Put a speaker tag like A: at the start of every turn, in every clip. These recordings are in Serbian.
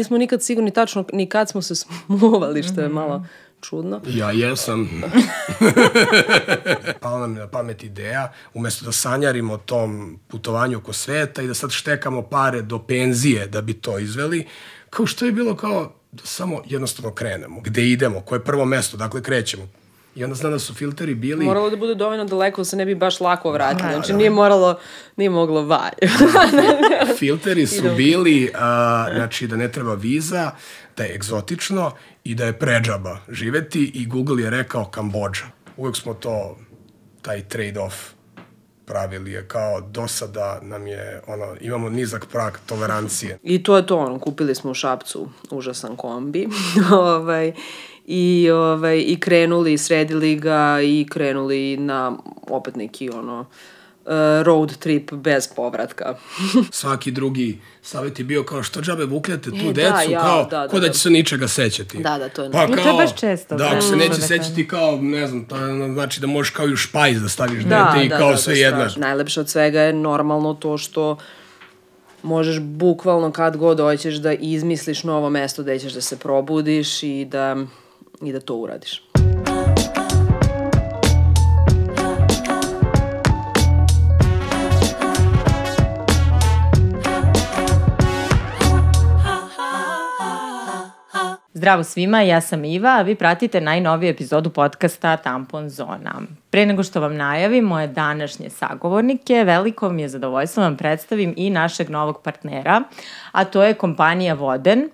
A: nismo nikad sigurni tačno ni kad smo se smuvali, što je malo čudno.
B: Ja jesam. Pala nam je na pamet ideja, umesto da sanjarimo o tom putovanju oko sveta i da sad štekamo pare do penzije da bi to izveli, kao što je bilo kao da samo jednostavno krenemo. Gde idemo, koje je prvo mesto, dakle krećemo. I onda znam da su filteri bili...
A: Moralo da bude dovoljno daleko da se ne bi baš lako vratili. Znači nije moralo, nije moglo vaj.
B: filteri su bili, a, znači da ne treba viza, da je egzotično i da je pređaba živeti i Google je rekao Kambođa. Uvijek smo to, taj trade-off pravili je kao do sada nam je, ono, imamo nizak prag tolerancije.
A: I to je to, ono, kupili smo u Šapcu užasan kombi, ovaj, i, ovaj, i krenuli, sredili ga i krenuli na opet neki, ono, uh, road trip bez povratka.
B: Svaki drugi savjet je bio kao što džabe vukljate tu e, decu, da, ja, kao da, da, ko da, da će se ničega sećati.
A: Da, da, to je...
C: Pa kao, to je baš često.
B: Da, ako se neće sećati kao, ne znam, to znači da možeš kao i u špajz da staviš da, dete i da, kao da, sve da, jedna.
A: Najlepše od svega je normalno to što možeš bukvalno kad god hoćeš da izmisliš novo mesto gde ćeš da se probudiš i da, i da to uradiš.
C: Zdravo svima, ja sam Iva, a vi pratite najnoviju epizodu podcasta Tampon Zona. Pre nego što vam najavim moje današnje sagovornike, veliko mi je zadovoljstvo da vam predstavim i našeg novog partnera, a to je kompanija Voden.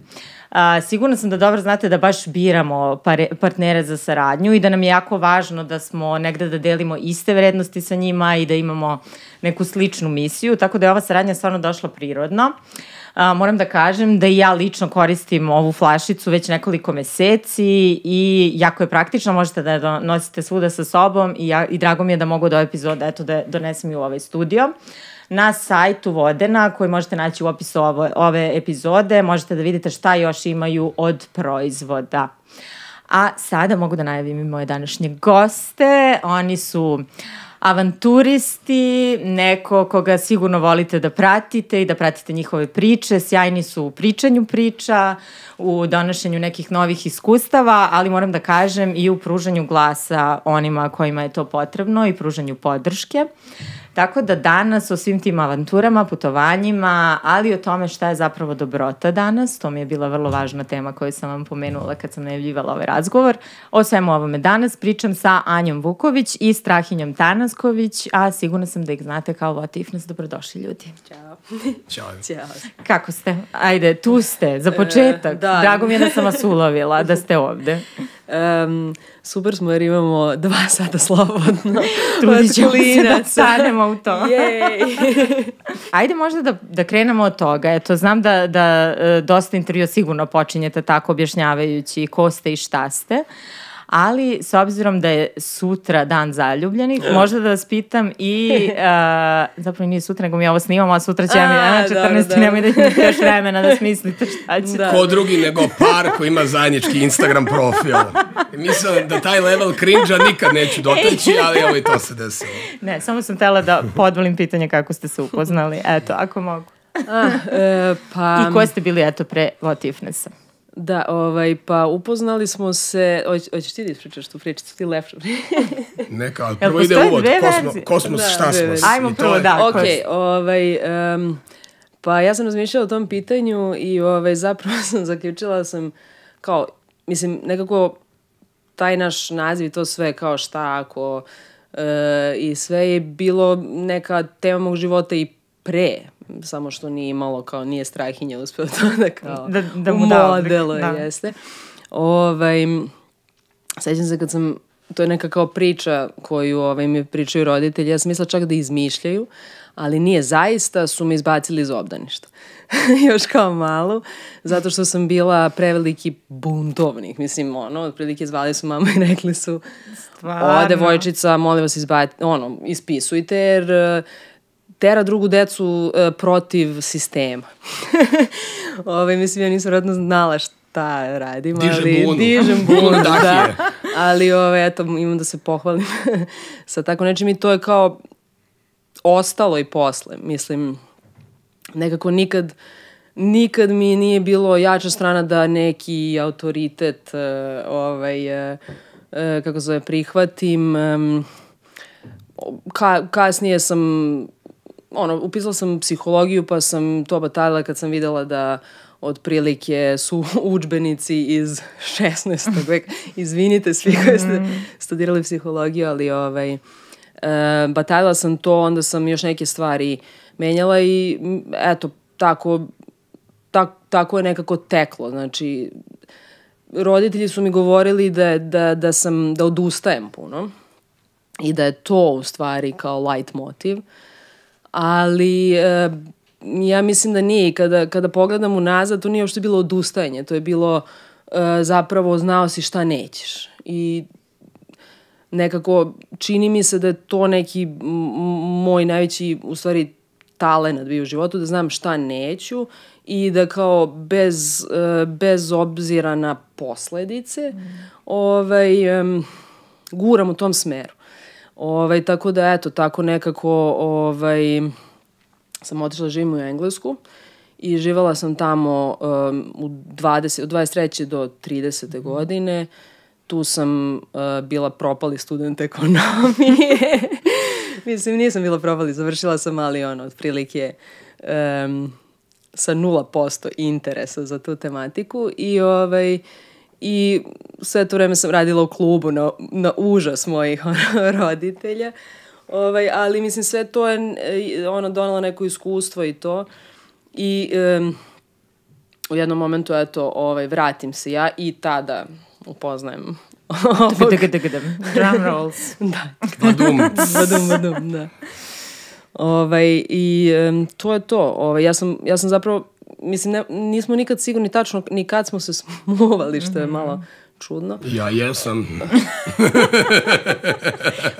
C: A, sigurno sam da dobro znate da baš biramo pare, partnere za saradnju i da nam je jako važno da smo negde da delimo iste vrednosti sa njima i da imamo neku sličnu misiju, tako da je ova saradnja stvarno došla prirodno. A, moram da kažem da i ja lično koristim ovu flašicu već nekoliko meseci i jako je praktično, možete da je nosite svuda sa sobom i, ja, i drago mi je da mogu do epizoda eto, da donesem i u ovaj studio. Na sajtu Vodena, koji možete naći u opisu ove, ove epizode, možete da vidite šta još imaju od proizvoda. A sada mogu da najavim i moje današnje goste. Oni su avanturisti, neko koga sigurno volite da pratite i da pratite njihove priče. Sjajni su u pričanju priča, u donošenju nekih novih iskustava, ali moram da kažem i u pružanju glasa onima kojima je to potrebno i pružanju podrške. Tako da danas o svim tim avanturama, putovanjima, ali o tome šta je zapravo dobrota danas, to mi je bila vrlo važna tema koju sam vam pomenula kad sam najavljivala ovaj razgovor. O svemu ovome danas pričam sa Anjom Vuković i Strahinjom Tanasković, a sigurno sam da ih znate kao What Ifness. Dobrodošli ljudi.
A: Ćao.
B: Ćao.
A: Ćao.
C: Kako ste? Ajde, tu ste, za početak. E, da. Drago mi je da sam vas ulovila, da ste ovde.
A: Um, super smo jer imamo dva sata slobodno.
C: Trudit ćemo se da stanemo u to. Ajde možda da, da krenemo od toga. Eto, znam da, da e, dosta intervjua sigurno počinjete tako objašnjavajući ko ste i šta ste. Uh, ali s obzirom da je sutra dan zaljubljenih, yeah. možda da vas pitam i, uh, zapravo nije sutra, nego mi ovo snimamo, a sutra će mi na 14. Da, nemoj da imate još vremena da smislite šta će.
B: Da. Ko drugi nego par koji ima zajednički Instagram profil. Mislim da taj level cringe-a nikad neću dotaći, ali evo i to se desilo.
C: Ne, samo sam tela da podvolim pitanje kako ste se upoznali. Eto, ako mogu. Ah, e, pa... I koje ste bili, eto, pre What Ifnessa?
A: Da, ovaj, pa upoznali smo se, hoć, hoćeš ti da ispričaš tu pričicu, ti lepše.
B: Neka, ali prvo ide uvod, kosmos, kosmos da, šta smo.
C: Ajmo prvo, da.
A: Ok, ovaj, um, pa ja sam razmišljala o tom pitanju i ovaj, zapravo sam zaključila da sam kao, mislim, nekako taj naš naziv i to sve kao šta ako uh, i sve je bilo neka tema mog života i pre samo što nije imalo kao nije strahinja uspeo to da kao da, da mu modelo da. jeste. Ovaj, sećam se kad sam to je neka kao priča koju ovaj, mi pričaju roditelji, ja sam mislila čak da izmišljaju, ali nije zaista, su me izbacili iz obdaništa. Još kao malu, zato što sam bila preveliki buntovnik. Mislim, ono, otprilike zvali su mama i rekli su, Stvarno. o, devojčica, molim vas, izbacite, ono, ispisujte, jer tera drugu decu e, protiv sistema. Ove, mislim, ja nisam vratno znala šta radim,
B: dižem
A: ali
B: bunu.
A: dižem bunu, da. Ali, ove, eto, imam da se pohvalim sa tako nečim i to je kao ostalo i posle. Mislim, nekako nikad nikad mi nije bilo jača strana da neki autoritet uh, ovaj, uh, uh, kako zove, prihvatim. Um, ka, kasnije sam ono, upisala sam psihologiju pa sam to batalila kad sam videla da otprilike su učbenici iz 16. veka. Izvinite svi koji ste studirali psihologiju, ali ovaj, e, batalila sam to, onda sam još neke stvari menjala i eto, tako, tak, tako je nekako teklo. Znači, roditelji su mi govorili da, da, da sam, da odustajem puno i da je to u stvari kao light motiv. Ali e, ja mislim da nije. Kada, kada pogledam unazad, to nije uopšte bilo odustajanje. To je bilo e, zapravo znao si šta nećeš. I nekako čini mi se da je to neki moj najveći, u stvari, talenat bio u životu, da znam šta neću i da kao bez, uh, bez obzira na posledice mm. ovaj, um, guram u tom smeru. Ovaj, tako da, eto, tako nekako ovaj, sam otišla da živim u Englesku i živala sam tamo um, u 20, od 23. do 30. godine. Tu sam uh, bila propali student ekonomije. Mislim, nisam bila propali, završila sam, ali ono, otprilike um, sa 0% interesa za tu tematiku i ovaj, i sve to vreme sam radila u klubu na, na užas mojih roditelja. Ovaj, ali mislim sve to je e, ono donalo neko iskustvo i to. I um, u jednom momentu eto ovaj vratim se ja i tada upoznajem
C: Drum rolls.
A: da.
B: Badum.
A: badum, badum, da. Ovaj, I um, to je to. Ovaj, ja, sam, ja sam zapravo, mislim, ne, nismo nikad sigurni tačno ni kad smo se smuvali, što je malo čudno.
B: Ja jesam.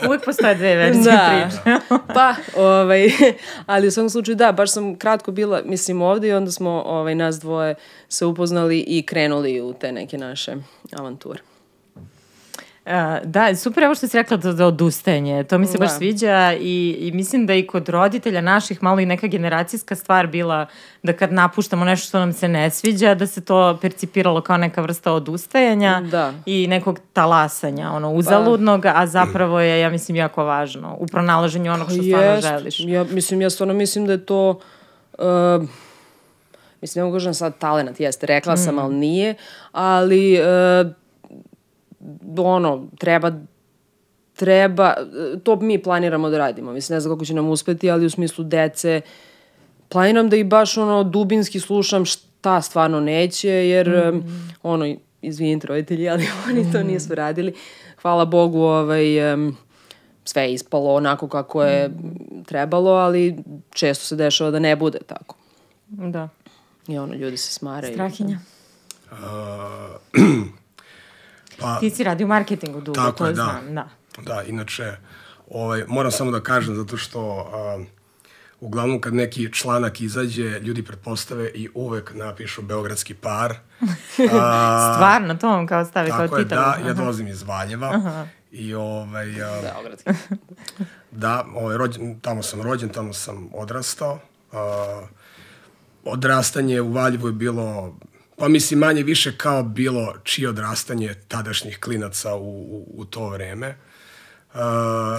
C: Uvijek postoje dve verzije
A: Da.
C: priče.
A: pa, ovaj, ali u svakom slučaju da, baš sam kratko bila, mislim, ovde i onda smo ovaj, nas dvoje se upoznali i krenuli u te neke naše avanture.
C: Da, super ovo što si rekla za, za odustajanje. To mi se baš
A: Da.
C: sviđa i, i mislim da i kod roditelja naših malo i neka generacijska stvar bila da kad napuštamo nešto što nam se ne sviđa, da se to percipiralo kao neka vrsta odustajanja
A: Da.
C: i nekog talasanja, ono, uzaludnog, a zapravo je, ja mislim, jako važno u pronalaženju onog što stvarno
A: Jest.
C: želiš.
A: Ja, mislim, ja stvarno mislim da je to... Uh, mislim, ne mogu kažem sad talenat, jeste, rekla
C: Mm.
A: sam, ali nije, ali uh, ono, treba treba, to mi planiramo da radimo. Mislim, ne znam kako će nam uspeti, ali u smislu dece, planiram da i baš ono dubinski slušam šta stvarno neće, jer um, ono, izvinite roditelji, ali oni to nisu radili. Hvala Bogu, ovaj, um, sve je ispalo onako kako je trebalo, ali često se dešava da ne bude tako.
C: Da.
A: I ono, ljudi se smaraju.
C: Strahinja.
B: Pa,
C: Ti si radi u marketingu dugo,
B: Tako
C: to
B: je, da.
C: znam, da.
B: Da, inače, ovaj, moram samo da kažem, zato što a, uglavnom kad neki članak izađe, ljudi pretpostave i uvek napišu Beogradski par. A,
C: Stvarno, to vam kao stavi kao
B: tako je, da, ja
C: Aha.
B: dolazim iz Valjeva. I ovaj, a,
A: Beogradski.
B: Da, ovaj, rođen, tamo sam rođen, tamo sam odrastao. Uh, odrastanje u Valjevu je bilo, pa mislim manje više kao bilo čije odrastanje tadašnjih klinaca u, u, u to vreme. Uh,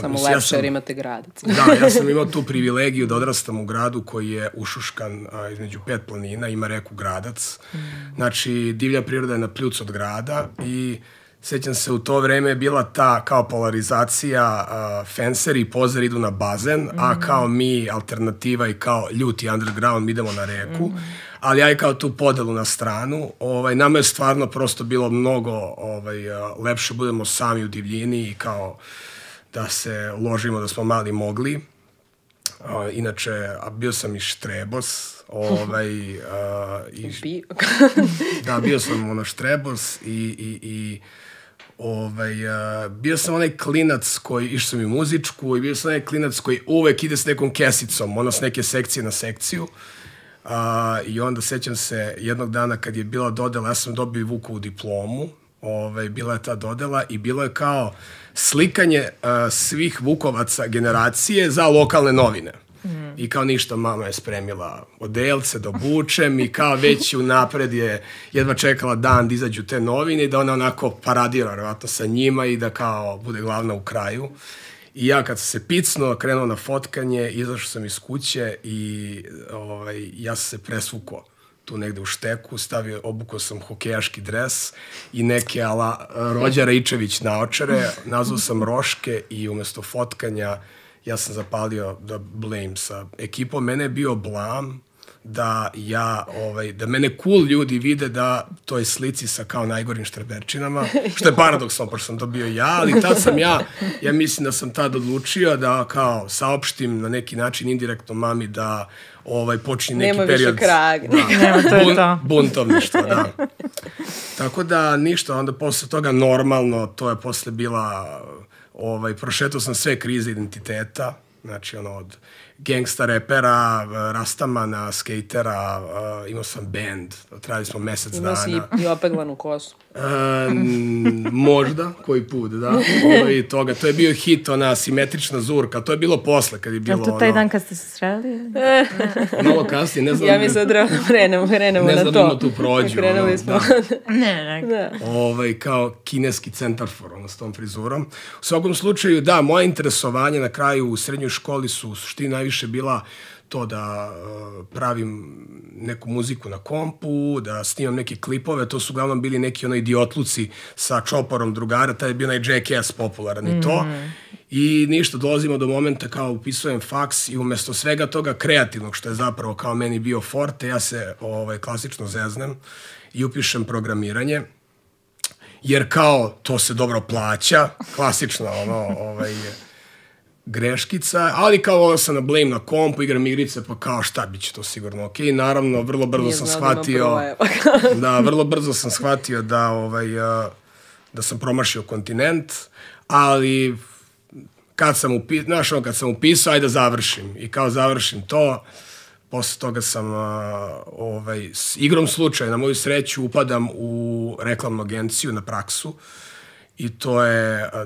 A: Samo
B: mislim,
A: lepše jer imate gradac.
B: Da, ja sam imao tu privilegiju da odrastam u gradu koji je ušuškan a, između pet planina, ima reku Gradac. Znači, divlja priroda je na pljuc od grada i sećam se u to vreme je bila ta kao polarizacija a, fenseri i pozar idu na bazen, a kao mi alternativa i kao ljuti underground mi idemo na reku. Ali ja i kao tu podelu na stranu, ovaj, nama je stvarno prosto bilo mnogo ovaj, lepše budemo sami u divljini i kao da se ložimo da smo mali mogli. A, inače, a bio sam i štrebos, ovaj, a, i, da, bio sam ono štrebos i, i, i ovaj, bio sam onaj klinac koji, išao sam i muzičku i bio sam onaj klinac koji uvek ide s nekom kesicom, ono s neke sekcije na sekciju. A, I onda sećam se jednog dana kad je bila dodela, ja sam dobio Vukovu diplomu, ovaj, bila je ta dodela i bilo je kao slikanje a, svih Vukovaca generacije za lokalne novine. I kao ništa, mama je spremila odelce da obučem i kao već u napred je jedva čekala dan da izađu te novine i da ona onako paradira vjerojatno sa njima i da kao bude glavna u kraju. I ja kad sam se picnuo, krenuo na fotkanje, izašao sam iz kuće i ovaj, ja sam se presvukao tu negde u šteku, stavio, obukao sam hokejaški dres i neke ala Rođa Rejčević naočare, nazvao sam Roške i umesto fotkanja ja sam zapalio da blame sa ekipom. Mene je bio blam da ja, ovaj, da mene cool ljudi vide da toj slici sa kao najgorim štreberčinama, što je paradoksalno, pošto sam to bio ja, ali tad sam ja, ja mislim da sam tad odlučio da kao saopštim na neki način indirektno mami da ovaj počinje neki
A: Nema više
B: period
A: krag.
B: Da,
C: Nema, to je
B: bun,
C: to.
B: buntovništva, da. Tako da ništa, onda posle toga normalno, to je posle bila, ovaj, prošetao sam sve krize identiteta, znači ono od gangsta repera, rastamana, skatera, uh, imao sam band, trajali smo mesec
A: Imao si
B: dana.
A: i, i opeglanu kosu.
B: Možda, koji put, da. Ovo i toga. To je bio hit, ona simetrična zurka. To je bilo posle, kad je
C: Je
B: bilo
C: li to taj
B: ono,
C: dan kad ste se sreli?
B: malo kasnije, ne znam.
A: Ja da treba da krenemo, krenemo
B: Ne
A: na
B: znam
A: to.
B: da ima tu prođu,
A: Krenuli
B: ono,
A: smo.
B: da.
C: Ne, ne.
A: da.
B: ovaj, kao kineski centarfor, ono, s tom frizurom. U svakom slučaju, da, moje interesovanje na kraju u srednjoj školi su u suštini najviše bila to da uh, pravim neku muziku na kompu, da snimam neke klipove, to su uglavnom bili neki ono idiotluci sa čoporom drugara, taj je bio onaj Jackass popularan i to. I ništa, dolazimo do momenta kao upisujem faks i umesto svega toga kreativnog, što je zapravo kao meni bio forte, ja se ovaj, klasično zeznem i upišem programiranje jer kao to se dobro plaća, klasična ono, ovaj, greškica, ali kao ovo sam na blame na kompu, igram igrice, pa kao šta bit će to sigurno ok. Naravno, vrlo brzo
A: Nije
B: sam
A: da
B: shvatio,
A: brojeva.
B: da, vrlo brzo sam shvatio da, ovaj, da sam promašio kontinent, ali kad sam upisao, znaš, ono, kad sam upisao, ajde da završim. I kao završim to, posle toga sam a, ovaj, s igrom slučaja, na moju sreću, upadam u reklamnu agenciju na praksu i to je, a,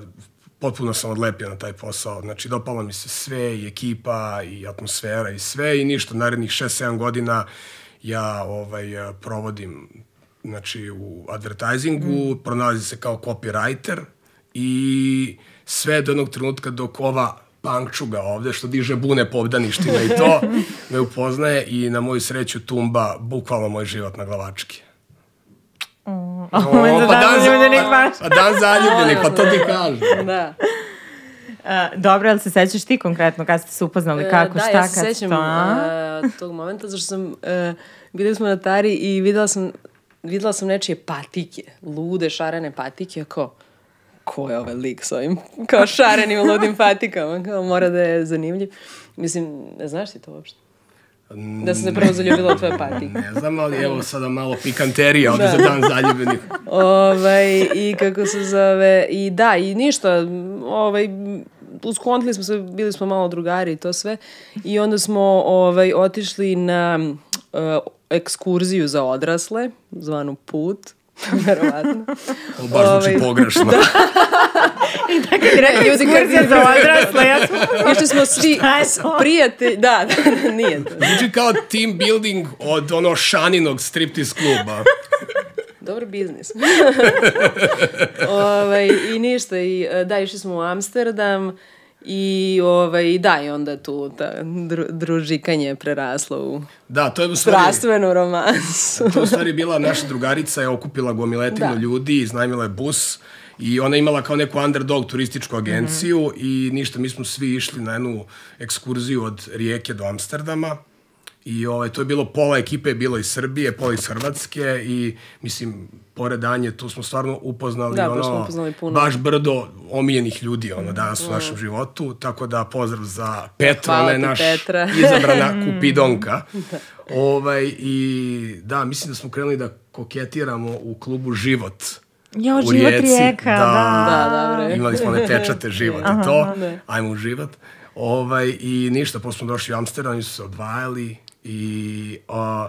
B: potpuno sam odlepio na taj posao. Znači, dopalo mi se sve, i ekipa, i atmosfera, i sve, i ništa. Narednih 6-7 godina ja ovaj, provodim znači, u advertisingu, mm. pronalazi se kao copywriter i sve do jednog trenutka dok ova pankčuga ovde, što diže bune po obdaništima i to, me upoznaje i na moju sreću tumba bukvalno moj život na glavački.
C: Ovo je za dan zaljubljenih baš.
B: Pa dan zaljubljenih, pa to ti kažem.
A: Da.
C: Uh, dobro, ali se sećaš ti konkretno kad ste se upoznali, kako,
A: da,
C: šta,
A: ja se sećam
C: to,
A: uh, tog momenta, zašto sam, uh, bili smo na Tari i videla sam, videla sam nečije patike, lude, šarene patike, kao, ko je ovaj lik s ovim, kao šarenim ludim patikama, kao mora da je zanimljiv. Mislim, ne znaš ti to uopšte? Da sam se prvo zaljubila u tvoje patike.
B: Ne znam, ali evo sada malo pikanterija ovde za dan zaljubljenih.
A: ovaj, I kako se zove, i da, i ništa, ovaj, uskontili smo se, bili smo malo drugari i to sve. I onda smo ovaj, otišli na uh, ekskurziju za odrasle, zvanu Put, verovatno.
B: Ovo baš zvuči
A: Ovaj,
B: pogrešno.
C: Kad je rekao
A: Ljudi kad-
C: za odrasle, ja sam...
A: Išli smo svi prijatelji, da, nije to.
B: Zvuči kao team building od ono Šaninog striptease kluba.
A: Dobar biznis. ovaj, I ništa, i, e, da, išli smo u Amsterdam i ovaj, da, i onda tu ta dru, družikanje je preraslo u
B: Da, to je u stvari...
A: strastvenu romansu.
B: To je u stvari bila naša drugarica je okupila gomiletinu
A: Da.
B: ljudi, iznajmila je bus i ona je imala kao neku underdog turističku agenciju
A: Mhm.
B: i ništa, mi smo svi išli na jednu ekskurziju od Rijeke do Amsterdama i ovaj, to je bilo, pola ekipe je bilo iz Srbije, pola iz Hrvatske i mislim, pored Anje, tu smo stvarno upoznali
A: Da,
B: ono,
A: smo upoznali puno.
B: baš brdo omiljenih ljudi ono, danas u našem životu, tako da pozdrav za Petra,
A: Hvala
B: ona je naš
A: Petra.
B: izabrana kupidonka. ovaj, I da, mislim da smo krenuli da koketiramo u klubu Život.
C: Jo,
B: u
C: život
B: Rijeci.
C: rijeka, da.
A: Da, dobro je.
B: Imali smo ne pečate život i to.
A: da.
B: Ajmo u život. Ovaj, I ništa, posle smo došli u Amsterdam, oni su se odvajali i, a,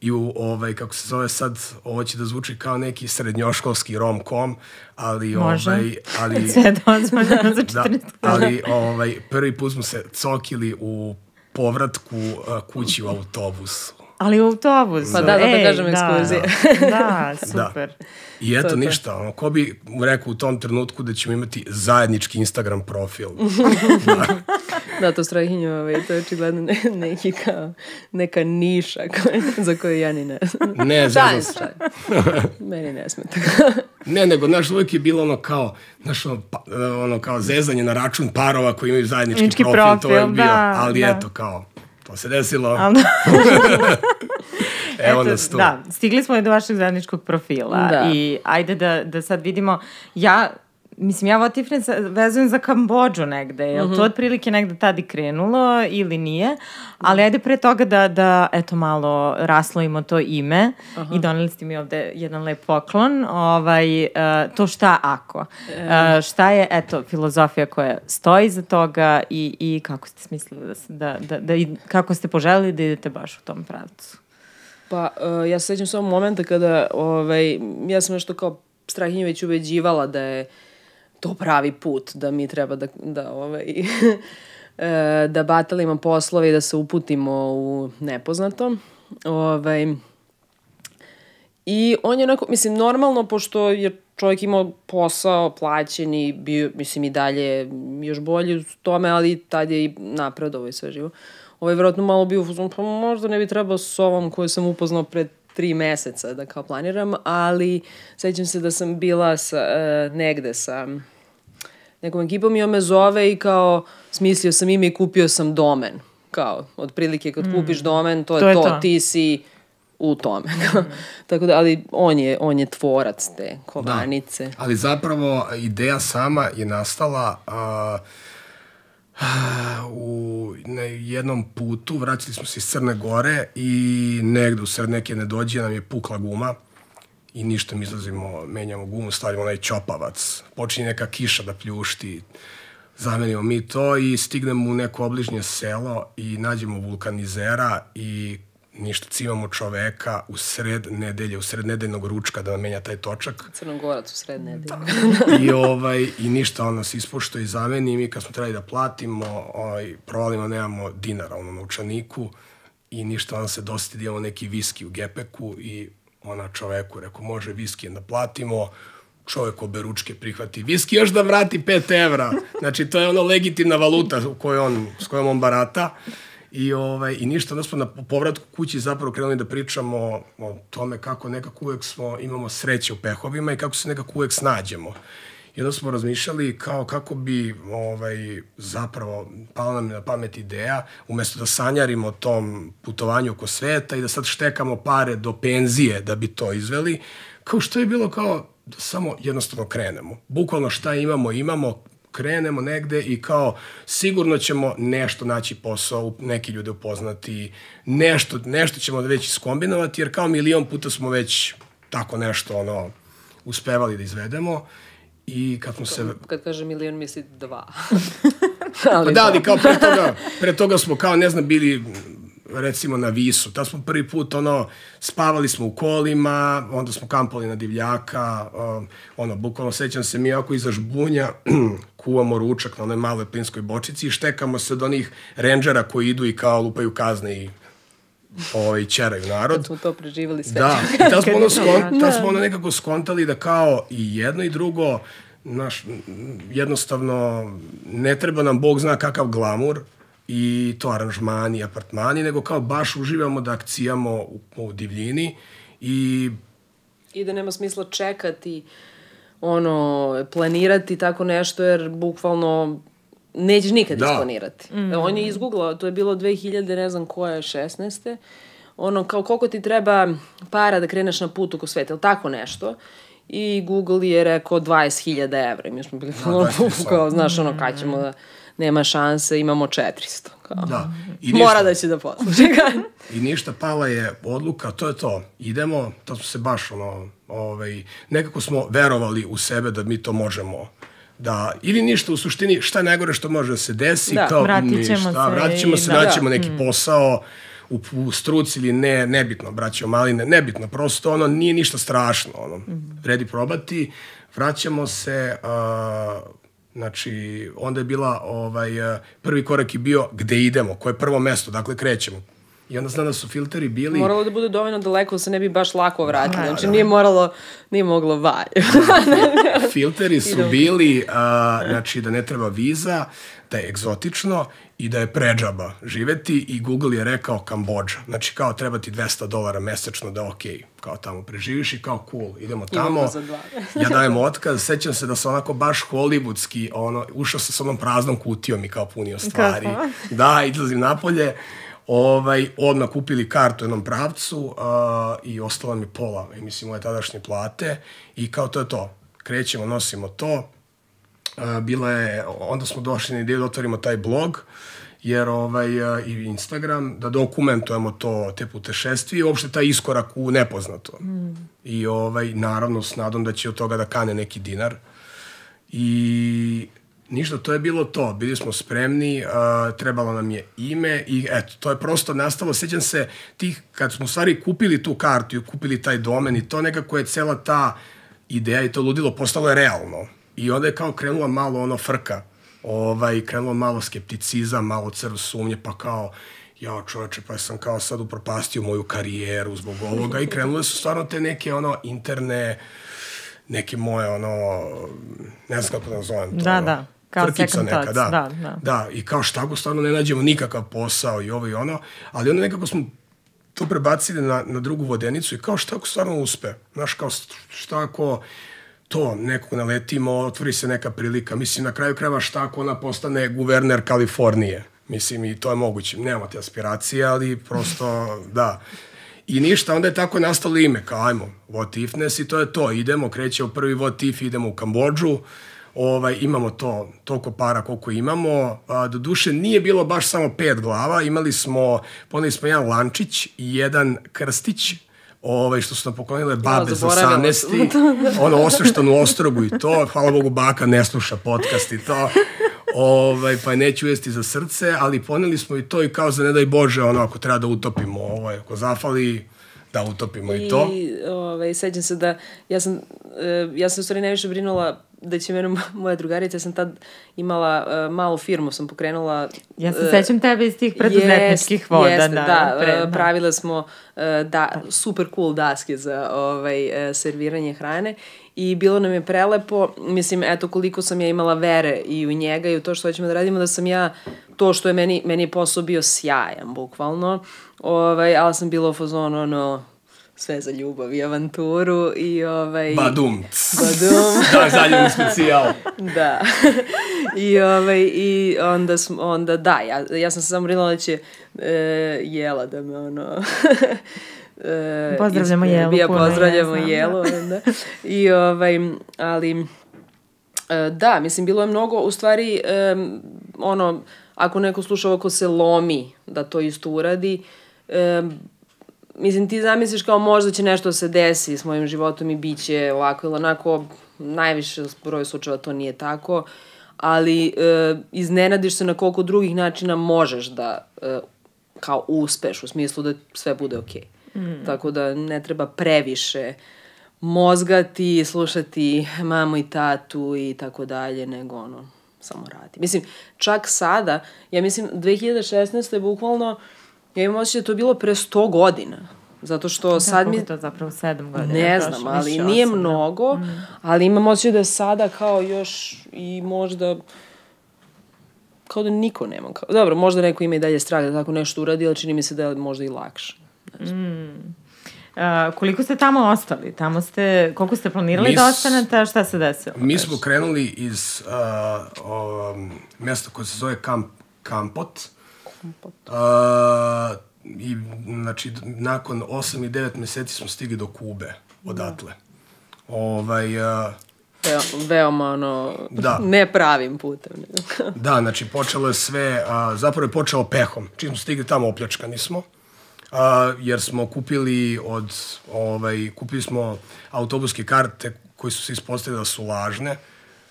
B: i u, ovaj, kako se zove sad, ovo će da zvuči kao neki srednjoškolski rom-com, ali,
C: Može.
B: ovaj, ali,
C: Sve je dozvoljeno za
B: da,
C: 14
B: ali ovaj, prvi put smo se cokili u povratku uh, kući u autobusu.
C: Ali u autobusu.
A: Pa da, da, da
C: Ej,
A: kažem ekskluzije.
C: Da, da, super.
B: Da. I eto
A: to.
B: ništa, ono, ko bi rekao u tom trenutku da ćemo imati zajednički Instagram profil.
A: Da, to strahinju, ovaj, to je očigledno ne, neki kao, neka niša koja, za koju ja ni ne znam.
B: Ne,
A: se. šalim. Meni ne smeta.
B: Ne, nego, znaš, uvijek je bilo ono kao, znaš, ono, pa, ono kao zezanje na račun parova koji imaju zajednički
C: Zajednički
B: profil, to je
C: profil,
B: bio,
C: da,
B: ali
C: da.
B: eto, kao, to se desilo,
C: Ali-
B: evo
C: Eto,
B: nas tu.
C: Da, stigli smo i do vašeg zajedničkog profila
A: Da.
C: i ajde da, da sad vidimo, ja Mislim, ja Votifne vezujem za Kambođu negde. Je li
A: Mhm.
C: to otprilike negde tad i krenulo ili nije? Ali ajde pre toga da, da eto, malo raslojimo to ime i doneli ste mi ovde jedan lep poklon. Ovaj, e, to šta ako? E, šta je, eto, filozofija koja stoji za toga i, i kako ste smislili da, da, da, da, id- kako ste poželili da idete baš u tom pravcu?
A: Pa, uh, ja se sećam samo momenta kada, ovaj, ja sam nešto kao Strahinju već ubeđivala da je to pravi put, da mi treba da, da ovaj, da batalimo poslove i da se uputimo u nepoznato. Ovaj, I on je onako, mislim, normalno, pošto je čovjek imao posao, plaćen i bio, mislim, i dalje još bolji u tome, ali tad je i napredovao i sve živo. Ovo je vjerojatno malo bio, pa možda ne bi trebao s ovom koju sam upoznao pred tri meseca da kao planiram, ali sećam se da sam bila sa, e, negde sa nekom ekipom i on me zove i kao smislio sam ime i kupio sam domen. Kao, otprilike kad kupiš domen, to je
C: To
A: to,
C: je to.
A: ti si u tome. Tako da, ali on je, on je tvorac te kovanice.
B: Ali zapravo ideja sama je nastala a, a, u na jednom putu, vraćali smo se iz Crne Gore i negde u sred neke nedođe nam je pukla guma i ništa mi izlazimo, menjamo gumu, stavimo onaj čopavac, počinje neka kiša da pljušti, zamenimo mi to i stignemo u neko obližnje selo i nađemo vulkanizera i ništa, cimamo čoveka u sred nedelje, u sred nedeljnog ručka da nam menja taj točak.
A: Crnogorac u sred nedelje.
B: I, ovaj, I ništa, on nas ispošto i zameni i mi kad smo trebali da platimo, ovaj, provalimo, nemamo dinara ono, na novčaniku i ništa, on se dosti da imamo neki viski u gepeku i ona čoveku rekao, može viski da platimo, čovek obe ručke prihvati viski, još da vrati 5 evra. Znači, to je ono legitimna valuta u kojoj on, s kojom on barata. I, ovaj, I ništa, onda smo na povratku kući zapravo krenuli da pričamo o tome kako nekako uvek smo, imamo sreće u pehovima i kako se nekako uvek snađemo. I onda smo razmišljali kao kako bi ovaj, zapravo pala nam na pamet ideja, umesto da sanjarimo o tom putovanju oko sveta i da sad štekamo pare do penzije da bi to izveli, kao što je bilo kao da samo jednostavno krenemo. Bukvalno šta imamo, imamo, krenemo negde i kao sigurno ćemo nešto naći posao, neki ljude upoznati, nešto, nešto ćemo već iskombinovati, jer kao milion puta smo već tako nešto ono, uspevali da izvedemo i kad smo se...
A: Kad kaže milion, misli dva.
B: Pa
A: ali
B: da, ali kao pre toga, pre toga smo kao, ne znam, bili recimo na Visu. Tad smo prvi put, ono, spavali smo u kolima, onda smo kampali na divljaka, um, ono, bukvalno sećam se mi ako iza žbunja kuvamo ručak na onoj maloj plinskoj bočici i štekamo se od onih renđera koji idu i kao lupaju kazne i ovaj, čeraju narod.
A: Kad smo to preživali sve.
B: Da, i tad smo, ono skon, tad smo ono nekako skontali da kao i jedno i drugo, naš, jednostavno, ne treba nam Bog zna kakav glamur i to aranžmani, apartmani, nego kao baš uživamo da akcijamo u, u divljini i
A: I da nema smisla čekati, ono, planirati tako nešto, jer bukvalno nećeš nikad
B: Da.
A: isplanirati. Mm. On je izgooglao, to je bilo 2000, ne znam koja, 16. Ono, kao koliko ti treba para da kreneš na put oko sveta, ili tako nešto. I Google je rekao 20.000 evra. I mi smo bili,
B: Da, 20.000.
A: kao, znaš, ono, kad ćemo da, nema šanse, imamo 400. Kao.
B: da. I
A: Mora da će da posluša.
B: I ništa, pala je odluka, to je to. Idemo, to smo se baš, ono, ovaj, nekako smo verovali u sebe da mi to možemo da, ili ništa u suštini, šta je najgore što može da se desi,
A: Da,
B: kao
C: vratit ćemo
B: ništa,
C: se
B: vratit ćemo
C: i
B: se,
C: da.
B: naćemo neki posao u, u struci ili ne, nebitno, braćo maline, nebitno, prosto ono, nije ništa strašno, ono, vredi probati, vraćamo se, a, Znači, onda je bila, ovaj, prvi korak je bio gde idemo, koje je prvo mesto, dakle krećemo. I onda znam da su filteri bili...
A: Moralo da bude dovoljno daleko da se ne bi baš lako vratili. Znači nije moralo, nije moglo vaj.
B: filteri su bili, a, znači da ne treba viza, da je egzotično i da je pređaba živeti i Google je rekao Kambođa. Znači kao treba ti 200 dolara mesečno da ok, kao tamo preživiš i kao cool, idemo tamo. ja dajem otkaz, sećam se da sam onako baš hollywoodski, ono, ušao sam sa onom praznom kutijom i kao punio stvari.
C: Kako?
B: Da, izlazim napolje, ovaj, odmah kupili kartu u jednom pravcu uh, i ostala mi pola, mislim, moje tadašnje plate i kao to je to. Krećemo, nosimo to. Uh, bila je, onda smo došli na ideju da otvorimo taj blog, jer ovaj, i Instagram, da dokumentujemo to, te putešestvije i uopšte taj iskorak u nepoznato. Mm. I ovaj, naravno s nadom da će od toga da kane neki dinar. I ništa, to je bilo to. Bili smo spremni, uh, trebalo nam je ime i eto, to je prosto nastalo. Sećam se tih, kad smo u stvari kupili tu kartu i kupili taj domen i to nekako je cela ta ideja i to ludilo postalo je realno. I onda je kao krenula malo ono frka, ovaj, krenulo malo skepticizam, malo crv sumnje, pa kao, ja čoveče, pa sam kao sad upropastio moju karijeru zbog ovoga i krenule su stvarno te neke ono interne neke moje ono ne znam kako da nazovem to.
C: Da,
B: ono,
C: da. Kao
B: frkica neka,
C: thoughts,
B: da.
C: da, da.
B: Da, i kao šta ako stvarno ne nađemo nikakav posao i ovo i ono, ali onda nekako smo to prebacili na, na drugu vodenicu i kao šta ako stvarno uspe? Znaš, kao šta ako to, nekog naletimo, otvori se neka prilika. Mislim, na kraju krajeva šta ako ona postane guverner Kalifornije? Mislim, i to je moguće. Nemamo te aspiracije, ali prosto, da. I ništa, onda je tako nastalo ime, kao ajmo, What Ifness i to je to. Idemo, krećemo prvi What If, idemo u Kambođu, ovaj, imamo to, toliko para koliko imamo. A, do duše nije bilo baš samo pet glava, imali smo, poneli smo jedan lančić i jedan krstić, ovaj, što su nam poklonile babe za
A: sam
B: 18. ono osveštanu ostrogu i to, hvala Bogu baka ne sluša podcast i to, ovaj, pa neću ujesti za srce, ali poneli smo i to i kao za ne daj Bože, ono, ako treba da utopimo, ovaj, ako zafali, da utopimo i, i to.
A: I ovaj, sećam se da ja sam, e, ja sam u stvari najviše brinula da će mene moja drugarica, ja sam tad imala uh, malu firmu, sam pokrenula...
C: Ja se uh, sećam tebe iz tih preduzetničkih voda.
A: Jeste,
C: da,
A: da,
C: pre,
A: da. pravile smo uh, da, super cool daske za ovaj, uh, serviranje hrane i bilo nam je prelepo, mislim, eto koliko sam ja imala vere i u njega i u to što hoćemo da radimo, da sam ja, to što je meni, meni je posao bio sjajan, bukvalno, ovaj, ali sam bila u fazonu, ono, sve za ljubav i avanturu i ovaj...
B: Badum.
A: Badum.
B: da, zaljubni specijal.
A: da. I, ovaj, I onda, sm, onda da, ja, ja sam se samo brinula da će e, jela da me ono...
C: e, pozdravljamo Jelu.
A: Ja pozdravljamo ja Jelu. Da. I ovaj, ali... E, da, mislim, bilo je mnogo, u stvari, e, ono, ako neko sluša ovo ko se lomi da to isto uradi, e, mislim, ti zamisliš kao možda će nešto da se desi s mojim životom i bit će ovako ili onako, najviše broj slučajeva to nije tako, ali e, iznenadiš se na koliko drugih načina možeš da e, kao uspeš, u smislu da sve bude okej. Okay. Mm. Tako da ne treba previše mozgati, slušati mamu i tatu i tako dalje, nego ono, samo radi. Mislim, čak sada, ja mislim, 2016. je bukvalno, ja imam osjećaj da to bilo pre 100 godina. Zato što
C: da,
A: sad mi...
C: je to zapravo 7 godina?
A: Ne znam, ali nije osam, mnogo, mm. ali imam osjećaj da je sada kao još i možda kao da niko nema. Kao, dobro, možda neko ima i dalje strah da tako nešto uradi, ali čini mi se da je možda i lakše.
C: Mm. Uh, koliko ste tamo ostali? Tamo ste, koliko ste planirali mi da ostanete, a šta se desilo?
B: Mi smo krenuli iz uh, um, mesta koje se zove Kamp, Kampot. Uh, I, znači, nakon 8 i 9 meseci smo stigli do Kube, odatle. Ovaj, uh,
A: Veo, veoma ono, da. ne pravim putem.
B: da, znači počelo je sve, a, zapravo je počelo pehom. Čim smo stigli tamo opljačkani smo, a, jer smo kupili od, ovaj, kupili smo autobuske karte koji su se ispostavili da su lažne,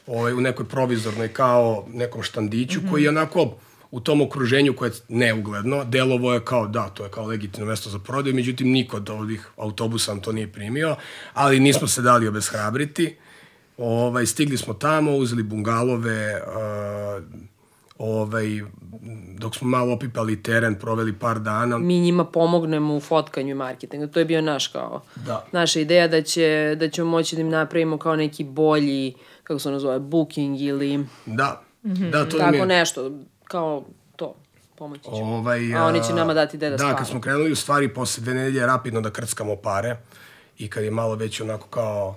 B: ovaj, u nekoj provizornoj kao nekom štandiću mm -hmm. koji je onako u tom okruženju koje je neugledno, delovo je kao, da, to je kao legitimno mesto za prodaju, međutim niko od ovih autobusa nam to nije primio, ali nismo se dali obeshrabriti Ovaj, stigli smo tamo, uzeli bungalove, uh, ovaj, dok smo malo opipali teren, proveli par dana.
A: Mi njima pomognemo u fotkanju i marketingu. To je bio naš kao,
B: Da.
A: naša ideja da, će, da ćemo moći da im napravimo kao neki bolji, kako se ono zove, booking ili
B: Da, da, to
A: tako
B: je...
A: nešto, kao to, pomoći ćemo.
B: Ovaj,
A: A oni će nama dati gde da
B: Da,
A: spavamo.
B: kad smo krenuli u stvari posle dve nedelje rapidno da krckamo pare i kad je malo već onako kao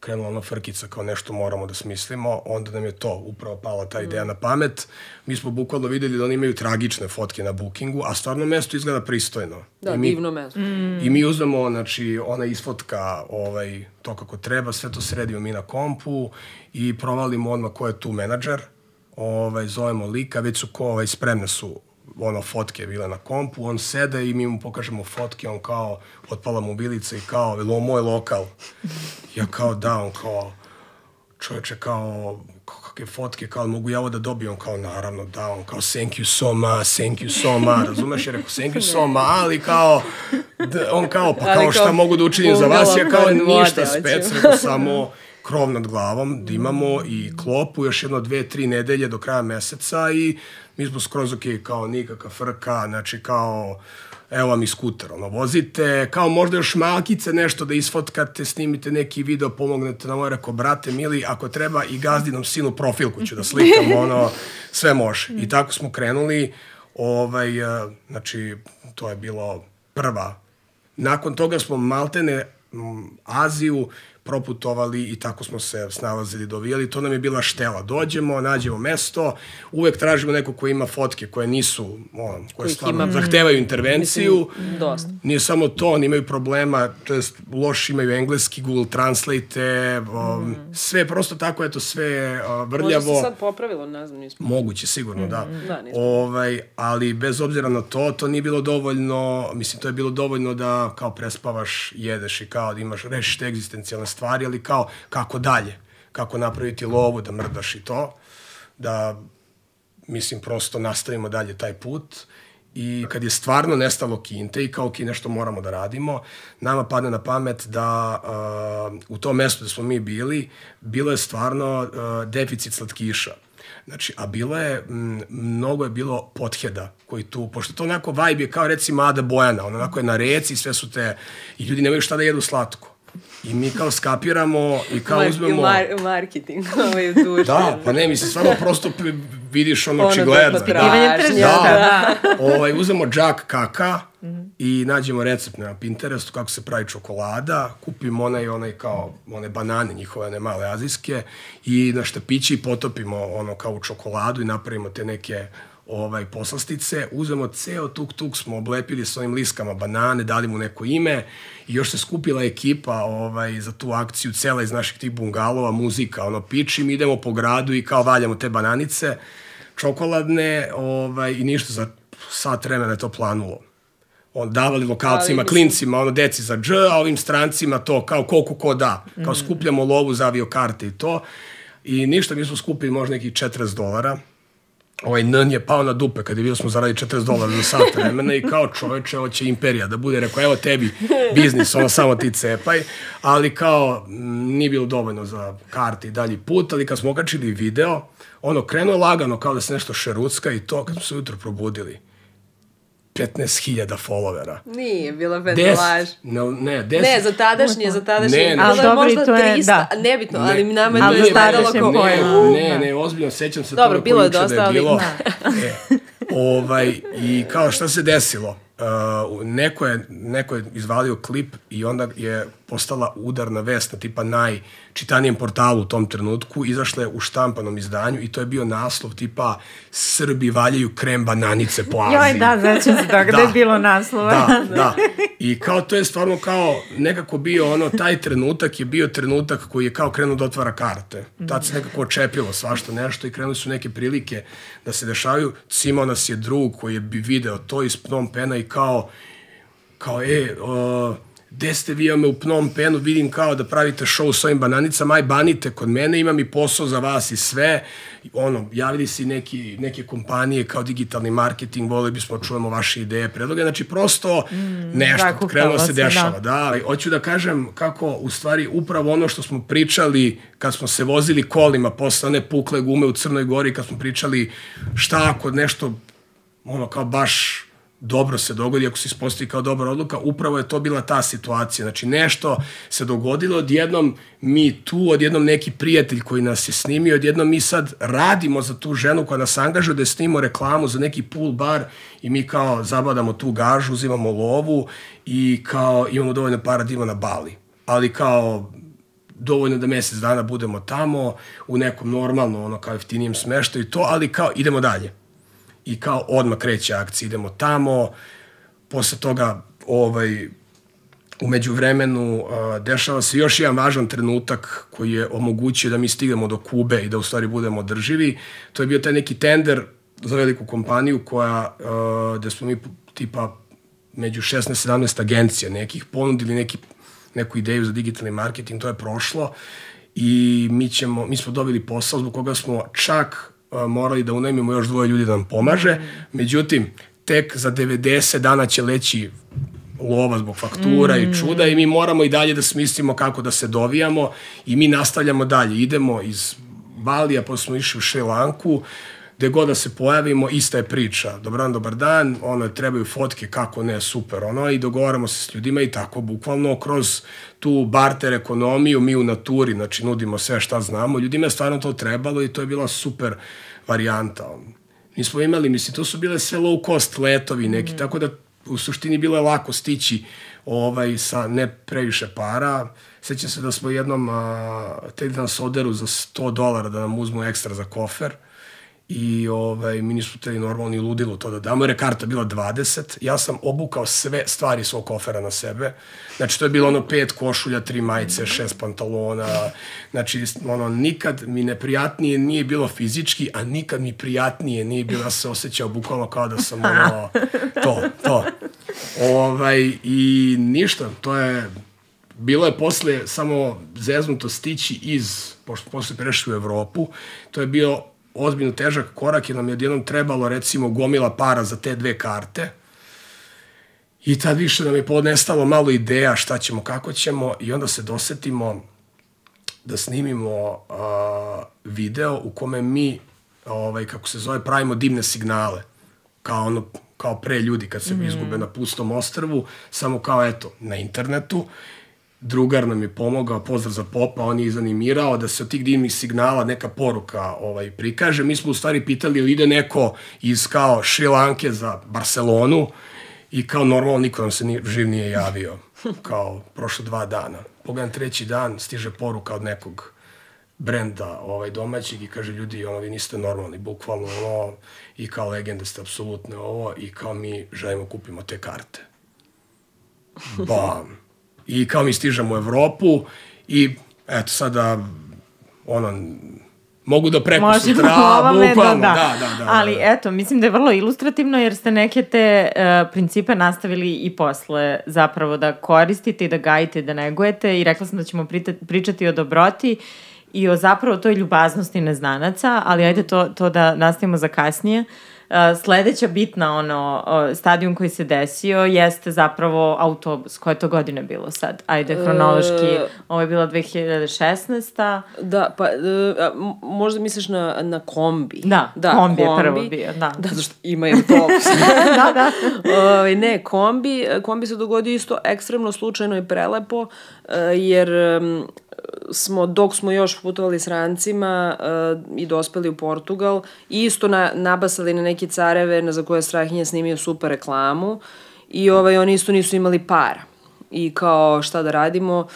B: krenula ona frkica kao nešto moramo da smislimo, onda nam je to upravo pala ta ideja na pamet. Mi smo bukvalno videli da oni imaju tragične fotke na bookingu, a stvarno mesto izgleda pristojno.
A: Da,
B: I mi,
A: divno mesto.
B: I mi uzmemo, znači, ona isfotka ovaj, to kako treba, sve to sredimo mi na kompu i provalimo odmah ko je tu menadžer, ovaj, zovemo lika, već su ko, ovaj, spremne su ono, fotke bile na kompu, on sede i mi mu pokažemo fotke, on kao, otpala mobilica i kao, ovo moj lokal? Ja kao, da, on kao, čovječe, kao, kakve fotke, kao, mogu ja ovo da dobijem? On kao, naravno, da, on kao, thank you so much, thank you so much, razumeš? Je rekao, thank you so much, ali kao, on kao, pa kao, šta mogu da učinim za vas? Ja kao, ništa spec, rekao, samo krov nad glavom, da imamo i klopu još jedno dve, tri nedelje do kraja meseca i mi smo skroz ok, kao nikakva frka, znači kao, evo vam i skuter, ono, vozite, kao možda još malkice nešto da isfotkate, snimite neki video, pomognete na moj, rekao, brate, mili, ako treba i gazdinom sinu profilku ću da slikam, ono, sve može. I tako smo krenuli, ovaj, eh, znači, to je bilo prva. Nakon toga smo maltene m, Aziju proputovali i tako smo se snalazili, dovijali. To nam je bila štela. Dođemo, nađemo mesto, uvek tražimo neko ko ima fotke koje nisu, ono, koje
A: Kojih
B: stvarno
A: ima-
B: zahtevaju intervenciju.
A: Mislim, dosta.
B: Nije samo to, oni imaju problema, to jest loš imaju engleski, Google Translate, um, sve prosto tako, eto, sve uh,
A: Možda
B: vrljavo.
A: se sad popravilo, ne znam, nismo.
B: Moguće, sigurno, da.
A: Da, nismo.
B: ovaj, ali bez obzira na to, to nije bilo dovoljno, mislim, to je bilo dovoljno da kao prespavaš, jedeš i kao da imaš, rešiš te egzistencijalne stvari, ali kao kako dalje, kako napraviti lovu, da mrdaš i to, da, mislim, prosto nastavimo dalje taj put. I kad je stvarno nestalo kinte i kao ok, nešto moramo da radimo, nama padne na pamet da uh, u tom mestu gde smo mi bili, bilo je stvarno uh, deficit slatkiša. Znači, a bilo je, mnogo je bilo potheda koji tu, pošto to onako vibe je kao recimo Ada Bojana, ono onako je na reci, sve su te, i ljudi nemaju šta da jedu slatko. I mi kao skapiramo i kao
A: Mar-
B: uzmemo...
A: Mar marketing, ovaj duše.
B: Da, pa ne, mislim, stvarno prosto vidiš ono
A: Ono
B: očigledno.
A: do
B: Da. Da.
C: da.
B: ovaj, uzmemo džak kaka i nađemo recept na Pinterestu kako se pravi čokolada, kupimo onaj, onaj kao, one banane njihove, one male azijske i na štapići potopimo ono kao u čokoladu i napravimo te neke ovaj poslastice, uzmemo ceo tuk tuk smo oblepili s onim liskama banane, dali mu neko ime i još se skupila ekipa ovaj, za tu akciju, cela iz naših tih bungalova, muzika, ono, pičim, idemo po gradu i kao valjamo te bananice, čokoladne ovaj, i ništa za sat vremena je to planulo. On davali lokalcima, klincima, ono deci za dž, a ovim strancima to, kao koliko ko da. Kao skupljamo lovu za aviokarte i to. I ništa, mi smo skupili možda nekih 40 dolara. Ovaj N je pao na dupe kad je vidio smo zaradi 40 dolara za sat vremena i kao čoveče, ovo će imperija da bude, rekao, evo tebi biznis, ono samo ti cepaj, ali kao m, nije bilo dovoljno za karte i dalji put, ali kad smo okačili video, ono krenuo lagano kao da se nešto šerucka i to kad smo se ujutro probudili. 15.000 followera.
A: Nije, bila
B: Des,
A: pentalaž.
B: ne, ne, des,
A: Ne, za tadašnje, za tadašnje.
B: Ne, ne.
A: Bilo
C: Ali dobro,
A: možda
C: to je-
A: 300,
C: da.
A: nebitno,
B: Ne,
A: ali nama je to izgledalo kao...
C: pojmu.
B: Ne, ne, ne, ozbiljno, sećam se
A: Dobro,
B: toga
A: bilo je dosta,
B: da je
A: ali-
B: bilo. E, ovaj, I kao šta se desilo? Uh, neko, je, neko je izvalio klip i onda je postala udarna vest na tipa najčitanijem portalu u tom trenutku, izašla je u štampanom izdanju i to je bio naslov tipa Srbi valjaju krem bananice po Aziji.
C: Joj, da, znači se toga da.
B: Da.
C: je bilo naslova.
B: Da, da. I kao to je stvarno kao nekako bio ono, taj trenutak je bio trenutak koji je kao krenuo da otvara karte. Tad se nekako očepilo svašta nešto i krenuli su neke prilike da se dešavaju. Cimao nas je drug koji je video to iz Phnom Pena i kao kao, e, o, gde ste vi, me u Phnom Penhu, vidim kao da pravite show s ovim bananicama, aj banite kod mene, imam i posao za vas i sve. Ono, javili si neki, neke kompanije kao digitalni marketing, volili bismo da čujemo vaše ideje, predloge, znači prosto mm, nešto, krenulo se dešava, da. da. Ali, hoću da kažem kako, u stvari, upravo ono što smo pričali kad smo se vozili kolima posle one pukle gume u Crnoj Gori, kad smo pričali šta ako nešto, ono, kao baš dobro se dogodi, ako se ispostavi kao dobra odluka, upravo je to bila ta situacija. Znači, nešto se dogodilo, odjednom mi tu, odjednom neki prijatelj koji nas je snimio, odjednom mi sad radimo za tu ženu koja nas angažuje da je snimimo reklamu za neki pool bar i mi kao zabadamo tu gažu, uzimamo lovu i kao imamo dovoljno para da na Bali. Ali kao dovoljno da mesec dana budemo tamo u nekom normalno, ono kao jeftinijem smeštaju to, ali kao idemo dalje i kao odmah kreće akcija, idemo tamo, posle toga ovaj, umeđu vremenu dešava se još jedan važan trenutak koji je omogućio da mi stignemo do Kube i da u stvari budemo drživi. To je bio taj neki tender za veliku kompaniju koja, gde smo mi tipa među 16-17 agencija nekih ponudili neki, neku ideju za digitalni marketing, to je prošlo. I mi, ćemo, mi smo dobili posao zbog koga smo čak morali da unajmimo još dvoje ljudi da nam pomaže. Međutim, tek za 90 dana će leći lova zbog faktura mm. i čuda i mi moramo i dalje da smislimo kako da se dovijamo i mi nastavljamo dalje. Idemo iz Balija, posle smo išli u Šrilanku, gde god da se pojavimo, ista je priča. Dobar dan, dobar dan, ono, trebaju fotke, kako ne, super, ono, i dogovaramo se s ljudima i tako, bukvalno, kroz tu barter ekonomiju, mi u naturi, znači, nudimo sve šta znamo. Ljudima je stvarno to trebalo i to je bila super varijanta. Mi smo imali, mislim, to su bile sve low cost letovi neki, mm. tako da u suštini bilo je lako stići ovaj, sa ne previše para. Sećam se da smo jednom a, te nas oderu za 100 dolara da nam uzmu ekstra za kofer i ovaj, mi nismo teli normalno ni ludilo to da damo, jer je karta bila 20, ja sam obukao sve stvari svog kofera na sebe, znači to je bilo ono pet košulja, tri majice, šest pantalona, znači ono, nikad mi neprijatnije nije bilo fizički, a nikad mi prijatnije nije bilo, ja se osjećao bukvalno kao da sam ono, to, to. Ovaj, I ništa, to je, bilo je posle samo zeznuto stići iz, pošto posle prešli u Evropu, to je bio ozbiljno težak korak jer nam je odjednom trebalo recimo gomila para za te dve karte. I tad više nam je podnestalo malo ideja šta ćemo, kako ćemo i onda se dosetimo da snimimo uh, video u kome mi, ovaj, kako se zove, pravimo dimne signale. Kao ono, kao pre ljudi kad se mm. izgube na pustom ostrvu, samo kao eto, na internetu drugar nam je pomogao, pozdrav za popa, on je izanimirao da se od tih divnih signala neka poruka ovaj, prikaže. Mi smo u stvari pitali ili ide neko iz kao Šrilanke za Barcelonu i kao normalno niko nam se ni, živ nije javio. Kao prošlo dva dana. Pogledam treći dan, stiže poruka od nekog brenda ovaj, domaćeg i kaže ljudi, ono, vi niste normalni, bukvalno ono, i kao legende ste apsolutno ovo i kao mi želimo kupimo te karte. Bam! I kao mi stižemo u Evropu i eto sada ono mogu da preko Možemo sutra, bukvalno, da, da, da, da.
C: Ali da, da. eto, mislim da je vrlo ilustrativno jer ste neke te uh, principe nastavili i posle zapravo da koristite i da gajite, da negujete i rekla sam da ćemo pričati o dobroti i o zapravo toj ljubaznosti neznanaca, ali ajde to, to da nastavimo za kasnije. Uh, sledeća bitna ono, stadijum koji se desio jeste zapravo autobus. Koje to godine bilo sad? Ajde, hronološki. E... Ovo je bila 2016.
A: Da, pa e, možda misliš na, na kombi.
C: Da, da kombi, kombi je prvo bio. Da,
A: da zašto ima i autobus. da, da. Ovaj, ne, kombi, kombi se dogodio isto ekstremno slučajno i prelepo, e, jer smo, dok smo još putovali s rancima uh, i dospeli u Portugal, isto na, nabasali na neke careve za koje Strahinja snimio super reklamu i ovaj, oni isto nisu imali para. I kao šta da radimo,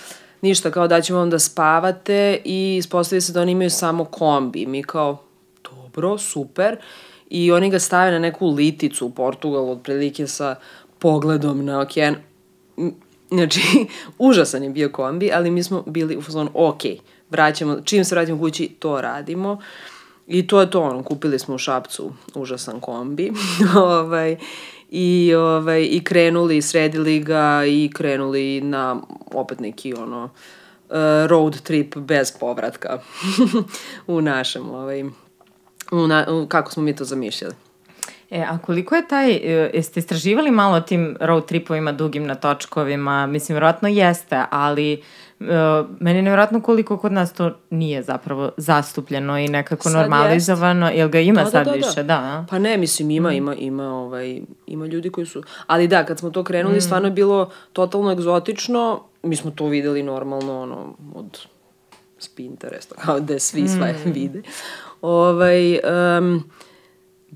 A: ništa, kao da ćemo vam da spavate i ispostavi se da oni imaju samo kombi. Mi kao, dobro, super. I oni ga stave na neku liticu u Portugalu, otprilike sa pogledom na okean. Znači, užasan je bio kombi, ali mi smo bili u fazonu, ok, vraćamo, čim se vratimo kući, to radimo. I to je to, ono, kupili smo u Šapcu užasan kombi. ovaj, i, ovaj, i krenuli, sredili ga i krenuli na opet neki ono uh, road trip bez povratka u našem ovaj, u na, u, kako smo mi to zamišljali.
C: E, a koliko je taj, e, jeste istraživali malo o tim road tripovima dugim na točkovima? Mislim, verovatno jeste, ali uh, meni je nevjerojatno koliko kod nas to nije zapravo zastupljeno i nekako
A: Sad
C: normalizovano. Jel ga ima
A: Da, da,
C: sad
A: da, da.
C: više? Da?
A: Pa ne, mislim, ima, ima, ima, ovaj, ima ljudi koji su... Ali da, kad smo to krenuli, stvarno je bilo totalno egzotično. Mi smo to videli normalno, ono, od s Pinteresta, kao da svi sve vide. Ovaj, um,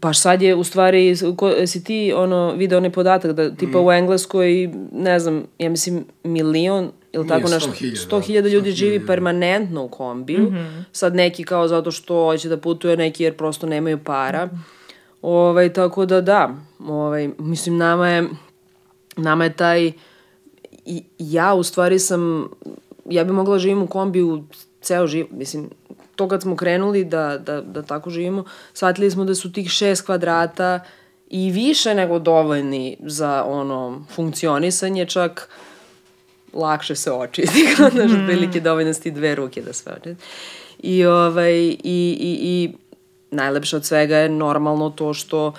A: baš sad je, u stvari, ko, si ti ono, video onaj podatak da tipa u Engleskoj, ne znam, ja mislim milion ili
B: Nije,
A: tako nešto,
B: 100.000,
A: 100.000
B: da,
A: ljudi
B: 100.000
A: živi permanentno u kombiju. Sad neki kao zato što hoće da putuje, neki jer prosto nemaju para. Ovaj, tako da da, ovaj, mislim nama je, nama je taj, i, ja u stvari sam, ja bi mogla da živim u kombiju ceo život, mislim, to kad smo krenuli da, da, da tako živimo, shvatili smo da su tih šest kvadrata i više nego dovoljni za ono funkcionisanje, čak lakše se očisti, kao da mm. otprilike dovoljno su ti dve ruke da sve očisti. I, ovaj, i, i, i najlepše od svega je normalno to što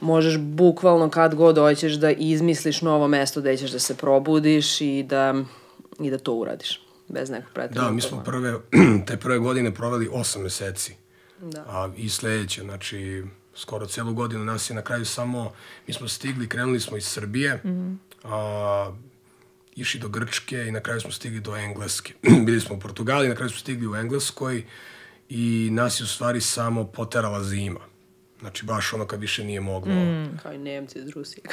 A: možeš bukvalno kad god hoćeš da izmisliš novo mesto gde ćeš da se probudiš i da, i da to uradiš bez nekog pretrednog
B: Da, mi smo prve, te prve godine proveli 8 meseci.
A: Da.
B: A i sledeće, znači, skoro celu godinu nas je na kraju samo, mi smo stigli, krenuli smo iz Srbije, mm -hmm. a, išli do Grčke i na kraju smo stigli do Engleske. Bili smo u Portugali, na kraju smo stigli u Engleskoj i nas je u stvari samo poterala zima. Znači, baš ono kad više nije moglo. Mm.
A: Kao i Nemci iz Rusije.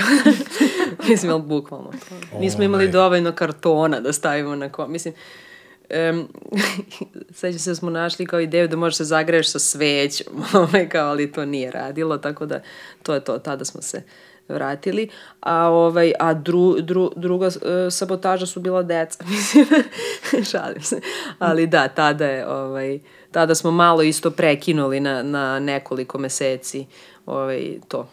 A: Mislim, ali bukvalno to. Nismo imali
B: Ovaj.
A: dovoljno kartona da stavimo na ko... Mislim, um, sećam se da smo našli kao ideju da možeš se zagreješ sa svećom, ovaj, kao, ali to nije radilo, tako da to je to, tada smo se vratili, a ovaj a dru, dru, druga uh, sabotaža su bila deca, mislim, šalim se. Ali da, tada je ovaj tada smo malo isto prekinuli na, na nekoliko meseci ovaj, to.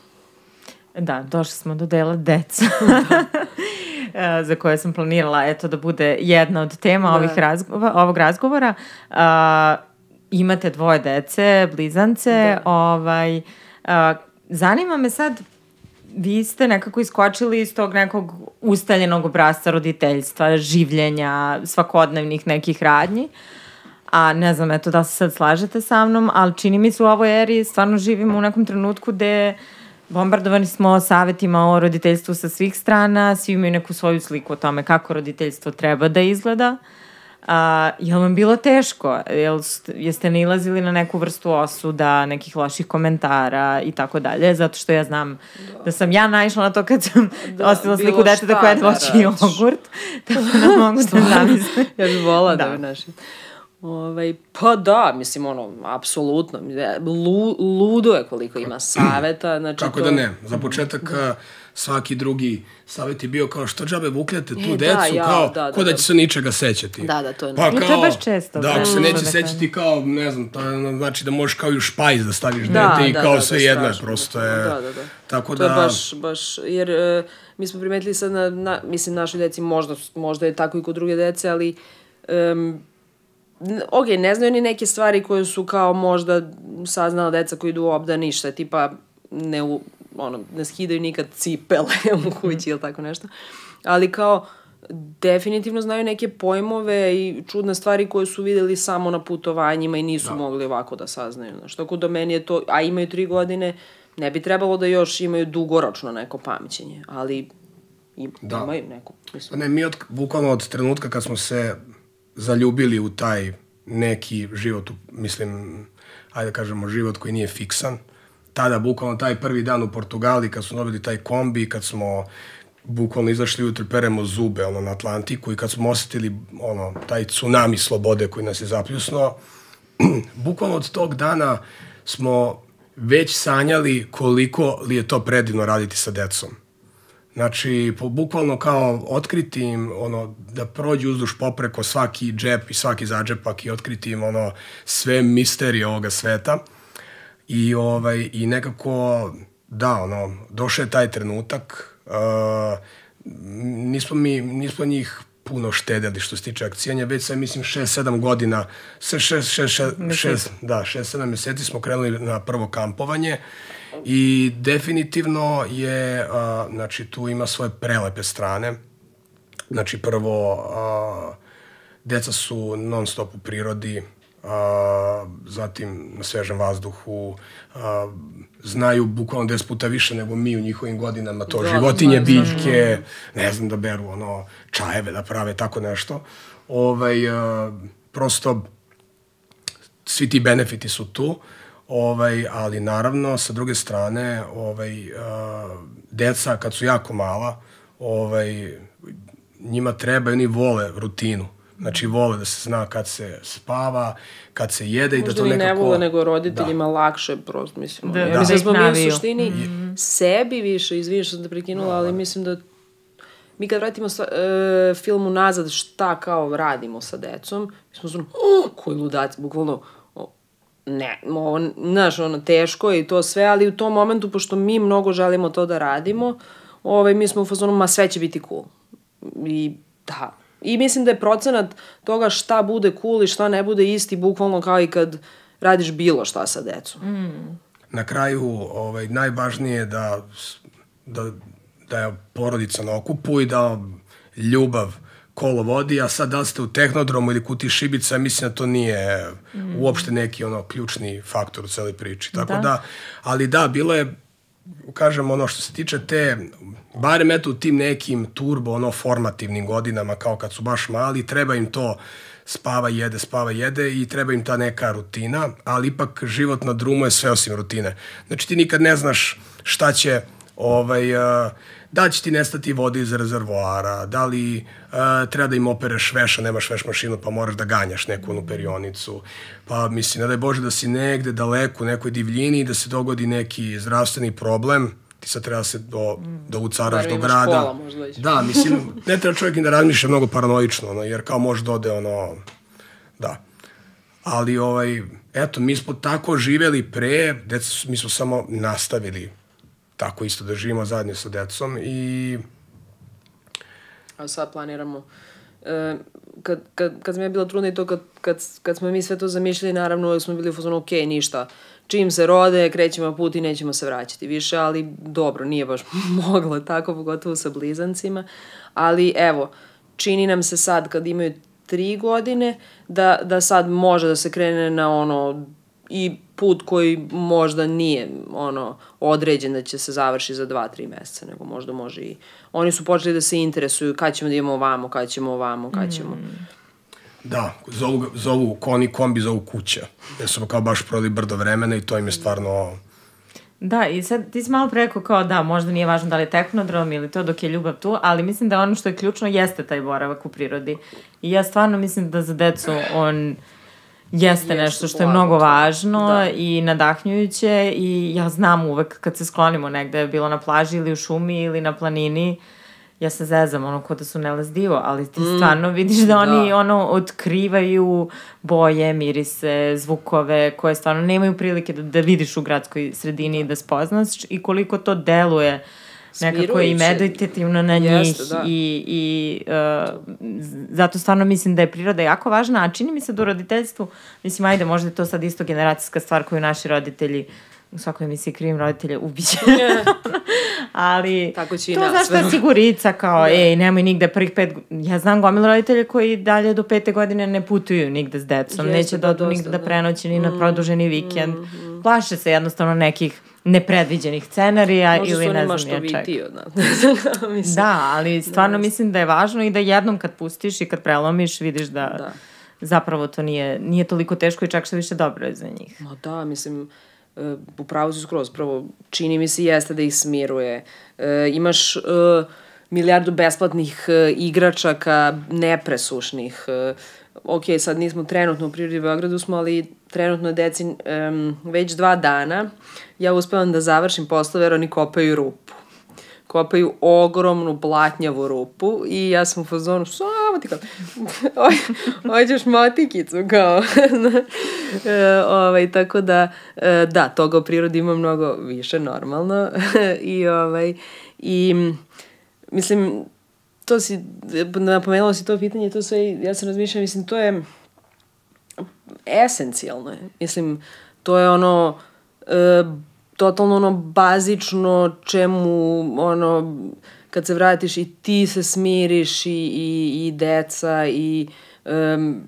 C: Da, došli smo do dela deca. E, za koje sam planirala eto da bude jedna od tema
A: Da.
C: ovih razgova, ovog razgovora. Uh, imate dvoje dece, blizance,
A: Da.
C: ovaj, uh, zanima me sad, vi ste nekako iskočili iz tog nekog ustaljenog obrazca roditeljstva, življenja, svakodnevnih nekih radnji. A ne znam, eto da se sad slažete sa mnom, ali čini mi se u ovoj eri stvarno živimo u nekom trenutku gde bombardovani smo savetima o roditeljstvu sa svih strana, svi imaju neku svoju sliku o tome kako roditeljstvo treba da izgleda. A, je li vam bilo teško? Jel, st- jeste nilazili na neku vrstu osuda, nekih loših komentara i tako dalje? Zato što ja znam da, sam ja naišla na to kad sam da, ostavila sliku deteta koja
A: da
C: voći
A: radiš.
C: jogurt. Tako da mogu da zamislim.
A: Ja bih volala da,
C: Da.
A: da našim. Ovaj, pa da, mislim, ono, apsolutno. Lu, ludo je koliko ima saveta. Znači
B: Kako
A: to,
B: da ne? Za početak da. svaki drugi savjet je bio kao što džabe vukljate tu
A: E, da,
B: decu,
A: ja,
B: kao
A: da, da,
B: ko da
A: da.
B: će se ničega sećati.
A: Da, da, to je
B: Pa
C: I to je
B: kao,
C: baš često,
B: Da, ako se
C: da.
B: neće
C: Da,
B: sećati kao, ne znam, to je, znači da možeš kao i u špajz da staviš
A: Da,
B: dete i
A: da,
B: kao
A: da,
B: sve
A: da,
B: jedno je, prosto je.
A: Da, da, da.
B: Tako
A: To
B: da,
A: je baš, baš, jer uh, mi smo primetili sad na, na, mislim, našoj deci, možda, možda je tako i kod druge dece, ali um, ok, ne znaju ni neke stvari koje su kao možda saznala deca koji idu u obdanište, tipa ne, u, ono, ne skidaju nikad cipele u kući ili tako nešto. Ali kao, definitivno znaju neke pojmove i čudne stvari koje su videli samo na putovanjima i nisu da. mogli ovako da saznaju. Znaš, tako da meni je to, a imaju tri godine, ne bi trebalo da još imaju dugoročno neko pamćenje, ali im,
B: Da.
A: imaju neko. Mislim,
B: ne, mi od, bukvalno od trenutka kad smo se zaljubili u taj neki život, mislim, ajde da kažemo život koji nije fiksan, tada bukvalno taj prvi dan u Portugali kad smo dobili taj kombi, kad smo bukvalno izašli ujutro peremo zube ono, na Atlantiku i kad smo osetili ono, taj tsunami slobode koji nas je zapljusnuo, bukvalno od tog dana smo već sanjali koliko li je to predivno raditi sa decom. Znači, po, bukvalno kao otkriti im, ono, da prođu uzduž popreko svaki džep i svaki zadžepak i otkriti im, ono, sve misterije ovoga sveta. I, ovaj, i nekako da, ono, došao je taj trenutak, uh, nismo mi, nismo njih puno štedeli što se tiče akcijanja, već sam mislim 6-7 godina, 6, 6, 6, da, 6-7 meseci smo krenuli na prvo kampovanje i definitivno je, a, znači tu ima svoje prelepe strane. Znači prvo, a, deca su non stop u prirodi, a, zatim na svežem vazduhu, a, znaju bukvalno 10 puta više nego mi u njihovim godinama, to da, životinje, da, biljke, ne znam da beru ono, čajeve da prave, tako nešto. Ovaj, a, prosto, svi ti benefiti su tu, ovaj, ali naravno, sa druge strane, ovaj, a, deca kad su jako mala, ovaj, njima treba i oni vole rutinu. Znači, vole da se zna kad se spava, kad se jede Možda i da to nekako...
A: Možda ne vole, nego roditeljima da. lakše, prosto, mislim. Da, ja, mislim da smo mi u suštini mm. sebi više, izviniš sam da prekinula, da, ali da. mislim da mi kad vratimo sa, e, filmu nazad šta kao radimo sa decom, mi smo zvonu, oh, koji ludaci, bukvalno, ne, ovo, znaš, ono, teško je i to sve, ali u tom momentu, pošto mi mnogo želimo to da radimo, ovaj, mi smo u fazonu, ma sve će biti cool. I da, I mislim da je procenat toga šta bude cool i šta ne bude isti, bukvalno kao i kad radiš bilo šta sa decom. Mm.
B: Na kraju, ovaj, najvažnije je da, da, da je porodica na okupu i da ljubav kolo vodi, a sad da li ste u tehnodromu ili kuti šibica, mislim da to nije mm. uopšte neki ono ključni faktor u celoj priči. Tako da. da, ali da, bilo je kažem, ono što se tiče te, barem eto u tim nekim turbo, ono, formativnim godinama, kao kad su baš mali, treba im to spava, jede, spava, jede i treba im ta neka rutina, ali ipak život na drumu je sve osim rutine. Znači ti nikad ne znaš šta će, ovaj, uh, da će ti nestati vode iz rezervoara, da li uh, treba da im opereš veša, nemaš veš mašinu pa moraš da ganjaš neku onu perionicu, pa mislim, ne daj Bože da si negde daleko u nekoj divljini i da se dogodi neki zdravstveni problem, ti sad treba da se do, da ucaraš do grada. Škola, možda Da, mislim, ne treba čovjek da razmišlja mnogo paranoično, ono, jer kao može da ode, ono, da. Ali, ovaj, eto, mi smo tako živeli pre, deca, mi smo samo nastavili tako isto da živimo zajedno sa decom i...
A: A sad planiramo e, kad, kad, kad sam ja bila trudna i to kad, kad, kad smo mi sve to zamišljali, naravno uvek smo bili u fazonu, ok, ništa, čim se rode, krećemo put i nećemo se vraćati više, ali dobro, nije baš moglo tako, pogotovo sa blizancima, ali evo, čini nam se sad kad imaju tri godine, da, da sad može da se krene na ono i put koji možda nije ono određen da će se završi za 2-3 meseca, nego možda može i oni su počeli da se interesuju kad ćemo da idemo ovamo, kad ćemo ovamo, kad ćemo. Mm.
B: Da, zovu, zovu koni kombi, zovu kuća. Jer su kao baš prodali brdo vremena i to im je stvarno...
C: Da, i sad ti si malo preko kao da, možda nije važno da li je tehnodrom ili to dok je ljubav tu, ali mislim da ono što je ključno jeste taj boravak u prirodi. I ja stvarno mislim da za decu on jeste nešto što je mnogo važno da. i nadahnjujuće i ja znam uvek kad se sklonimo negde, bilo na plaži ili u šumi ili na planini, ja se zezam, ono, kod da su nelezdivo, ali ti mm, stvarno vidiš da oni, da. ono, otkrivaju boje, mirise, zvukove, koje stvarno nemaju prilike da, da vidiš u gradskoj sredini i da spoznaš i koliko to deluje uh, nekako i meditativno na njih Jeste, da. i, i uh, zato stvarno mislim da je priroda jako važna, a čini mi se da u roditeljstvu, mislim, ajde, možda je to sad isto generacijska stvar koju naši roditelji u svakoj emisiji krivim roditelje ubiće. Ali
A: Tako će i
C: to
A: nas.
C: znaš sigurica kao, da. ej, nemoj nigde prvih pet, ja znam gomil roditelje koji dalje do pete godine ne putuju nigde s decom, Jeste, neće da, da odu nigde da, da prenoći ni na mm, produženi vikend. Mm, mm. Plaše se jednostavno nekih nepredviđenih scenarija Možda ili ne znam ja čega. Možda da, ali stvarno da, mislim da je važno i da jednom kad pustiš i kad prelomiš vidiš da, da. zapravo to nije, nije toliko teško i čak što više dobro je za njih.
A: Ma da, mislim, uh, upravo si skroz, prvo čini mi se jeste da ih smiruje. Uh, imaš uh, milijardu besplatnih uh, igračaka, nepresušnih, uh, ok, sad nismo trenutno u prirodi Beogradu smo, ali trenutno je deci um, već dva dana ja uspevam da završim poslove jer oni kopaju rupu. Kopaju ogromnu blatnjavu rupu i ja sam u fazonu, sa, emotikon. Hoćeš motikicu, kao. e, ovaj, tako da, e, da, toga u prirodi ima mnogo više, normalno. I, ovaj, i, mislim, to si, napomenula si to pitanje, to sve, ja sam razmišljala, mislim, to je esencijalno je. Mislim, to je ono, e, totalno ono bazično čemu, ono, kad se vratiš i ti se smiriš i, i, i deca i um,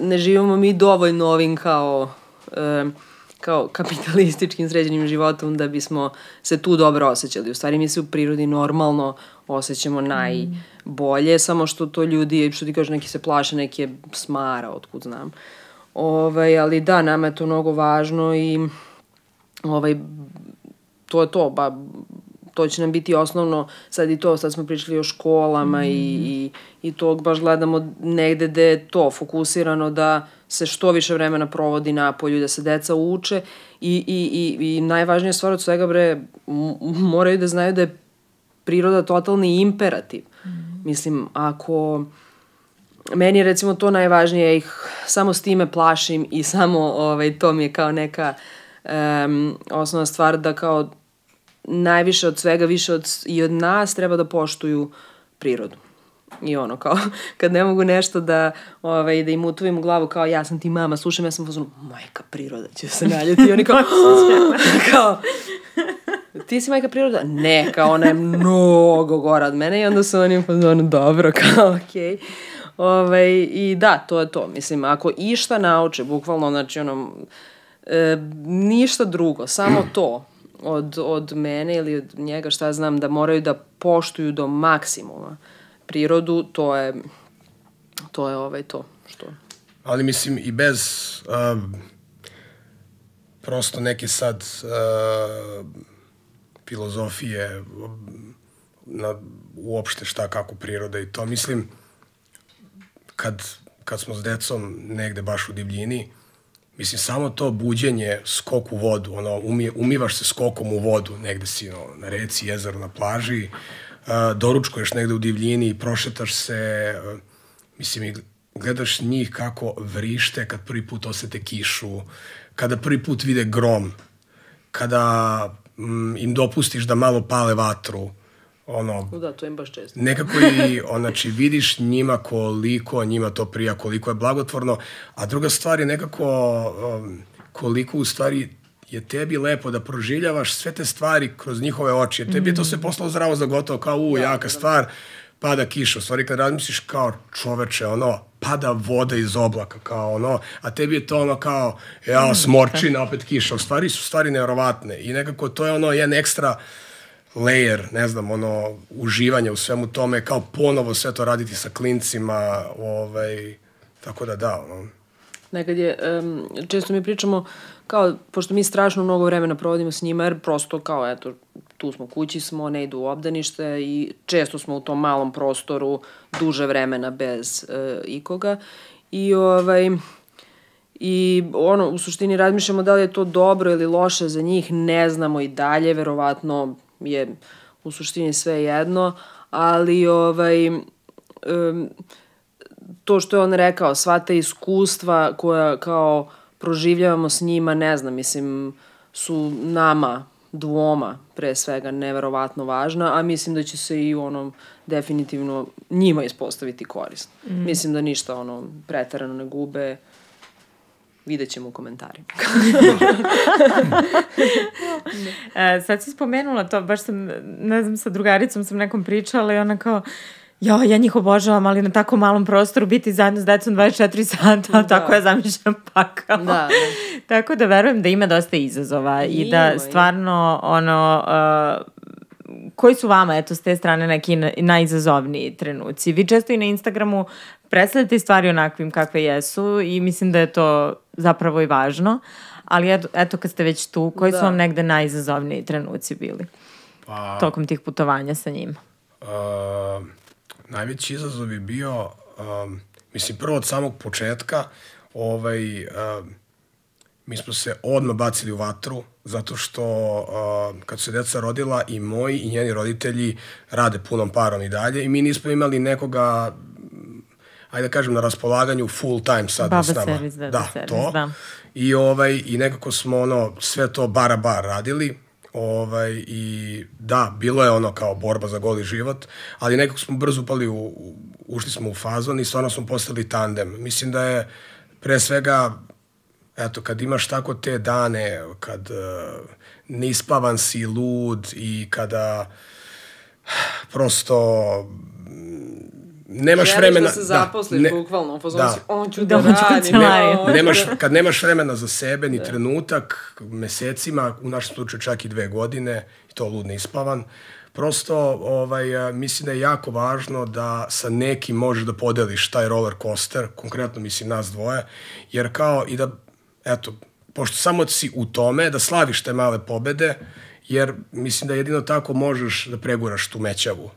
A: ne živimo mi dovoljno ovim kao um, kao kapitalističkim sređenim životom da bismo se tu dobro osjećali. U stvari mi se u prirodi normalno osjećamo najbolje, mm. samo što to ljudi, što ti kažeš, neki se plaše, neki je smara, otkud znam. Ovaj, ali da, nama je to mnogo važno i ovaj, to je to, ba, to će nam biti osnovno, sad i to, sad smo pričali o školama mm. i, i, i to baš gledamo negde gde je to fokusirano da se što više vremena provodi na polju, da se deca uče i, i, i, i najvažnija stvar od svega, bre, moraju da znaju da je priroda totalni imperativ. Mm. Mislim, ako meni je recimo to najvažnije, ja ih samo s time plašim i samo ovaj, to mi je kao neka um, osnovna stvar da kao najviše od svega, više od, i od nas treba da poštuju prirodu. I ono, kao, kad ne mogu nešto da, ovaj, da im utuvim u glavu, kao, ja sam ti mama, slušam, ja sam fazonu, majka priroda će se naljuti. I oni kao, kao, ti si majka priroda? Ne, kao, ona je mnogo gora od mene. I onda su oni fazonu, dobro, kao, okej. Okay. Ovaj, I da, to je to. Mislim, ako išta nauče, bukvalno, znači, ono, e, ništa drugo, samo to od, od mene ili od njega, šta znam, da moraju da poštuju do maksimuma prirodu, to je to je ovaj to što
B: ali mislim i bez uh, prosto neke sad uh, filozofije na uopšte šta kako priroda i to mislim kad, kad smo s decom negde baš u divljini Mislim, samo to buđenje, skok u vodu, ono, umi, umivaš se skokom u vodu, negde si no, na reci, jezeru, na plaži, uh, doručkuješ negde u divljini, prošetaš se, uh, mislim, i gledaš njih kako vrište kad prvi put osete kišu, kada prvi put vide grom, kada mm, im dopustiš da malo pale vatru, ono...
A: Da, to im baš često.
B: Nekako i, znači, vidiš njima koliko njima to prija, koliko je blagotvorno, a druga stvar je nekako um, koliko u stvari je tebi lepo da proživljavaš sve te stvari kroz njihove oči. Jer tebi je to sve poslao zdravo za gotovo, kao u, da, jaka da, stvar, pada kiša. U stvari kad razmisliš kao čoveče, ono, pada voda iz oblaka, kao ono, a tebi je to ono kao, ja, smorčina, opet kiša. U stvari su stvari nevjerovatne i nekako to je ono jedan ekstra layer, ne znam, ono, uživanje u svemu tome, kao ponovo sve to raditi sa klincima, ovaj, tako da da, ono.
A: Nekad je, um, često mi pričamo, kao, pošto mi strašno mnogo vremena provodimo s njima, jer prosto kao, eto, tu smo, kući smo, ne idu u obdanište i često smo u tom malom prostoru duže vremena bez uh, ikoga. I, ovaj, I ono, u suštini razmišljamo da li je to dobro ili loše za njih, ne znamo i dalje, verovatno je u suštini sve jedno, ali ovaj, um, to što je on rekao, sva ta iskustva koja kao proživljavamo s njima, ne znam, mislim, su nama dvoma pre svega neverovatno važna, a mislim da će se i ono definitivno njima ispostaviti korist. Mm. Mislim da ništa ono pretarano ne gube Vidjet ćemo u komentarima.
C: e, sad si spomenula to, baš sam, ne znam, sa drugaricom sam nekom pričala i ona kao, jo, ja njih obožavam, ali na tako malom prostoru biti zajedno s decom 24 sata, da. tako ja zamišljam pakao. Da, da. tako da verujem da ima dosta izazova i, i da stvarno, ono, uh, koji su vama, eto, s te strane neki najizazovniji trenuci? Vi često i na Instagramu predstavljate stvari onakvim kakve jesu i mislim da je to zapravo i važno, ali eto, eto kad ste već tu, koji da. su vam negde najizazovniji trenuci bili pa, tokom tih putovanja sa njima? Uh,
B: najveći izazov je bio, um, mislim, prvo od samog početka, ovaj, uh, mi smo se odmah bacili u vatru, zato što uh, kad su se deca rodila i moji i njeni roditelji rade punom parom i dalje i mi nismo imali nekoga ajde da kažem, na raspolaganju full time sad
C: Baba
B: s nama.
C: servis, deda
B: da,
C: servis,
B: to.
C: da.
B: I, ovaj, I nekako smo ono, sve to bara bar radili. Ovaj, I da, bilo je ono kao borba za goli život, ali nekako smo brzo upali, u, u, ušli smo u fazon i stvarno smo postali tandem. Mislim da je pre svega, eto, kad imaš tako te dane, kad uh, nispavan si, lud i kada prosto nemaš
A: Želiš
B: vremena...
A: da se zaposliš,
B: ne-
A: bukvalno, fazonu
B: da.
A: si, on ću
C: Da,
A: da, radim. on
B: nemaš,
A: da-
B: kad nemaš vremena za sebe, ni trenutak, mesecima, u našem slučaju čak i dve godine, i to lud ispavan, prosto ovaj, mislim da je jako važno da sa nekim možeš da podeliš taj roller coaster, konkretno mislim nas dvoje, jer kao i da, eto, pošto samo si u tome, da slaviš te male pobede, jer mislim da jedino tako možeš da preguraš tu mećavu.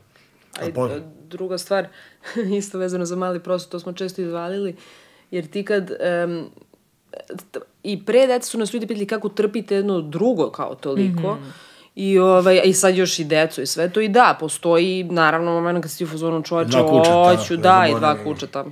A: A
B: po-
A: druga stvar, isto vezano za mali prostor, to smo često izvalili, jer ti kad... t- I pre deca su nas ljudi pitali kako trpite jedno drugo kao toliko. I, ovaj, I sad još i decu i sve to. I da, postoji naravno moment kad si ti u fazonu čoveče, hoću,
B: ne
A: da, i dva
B: zaboravimo.
A: kučeta.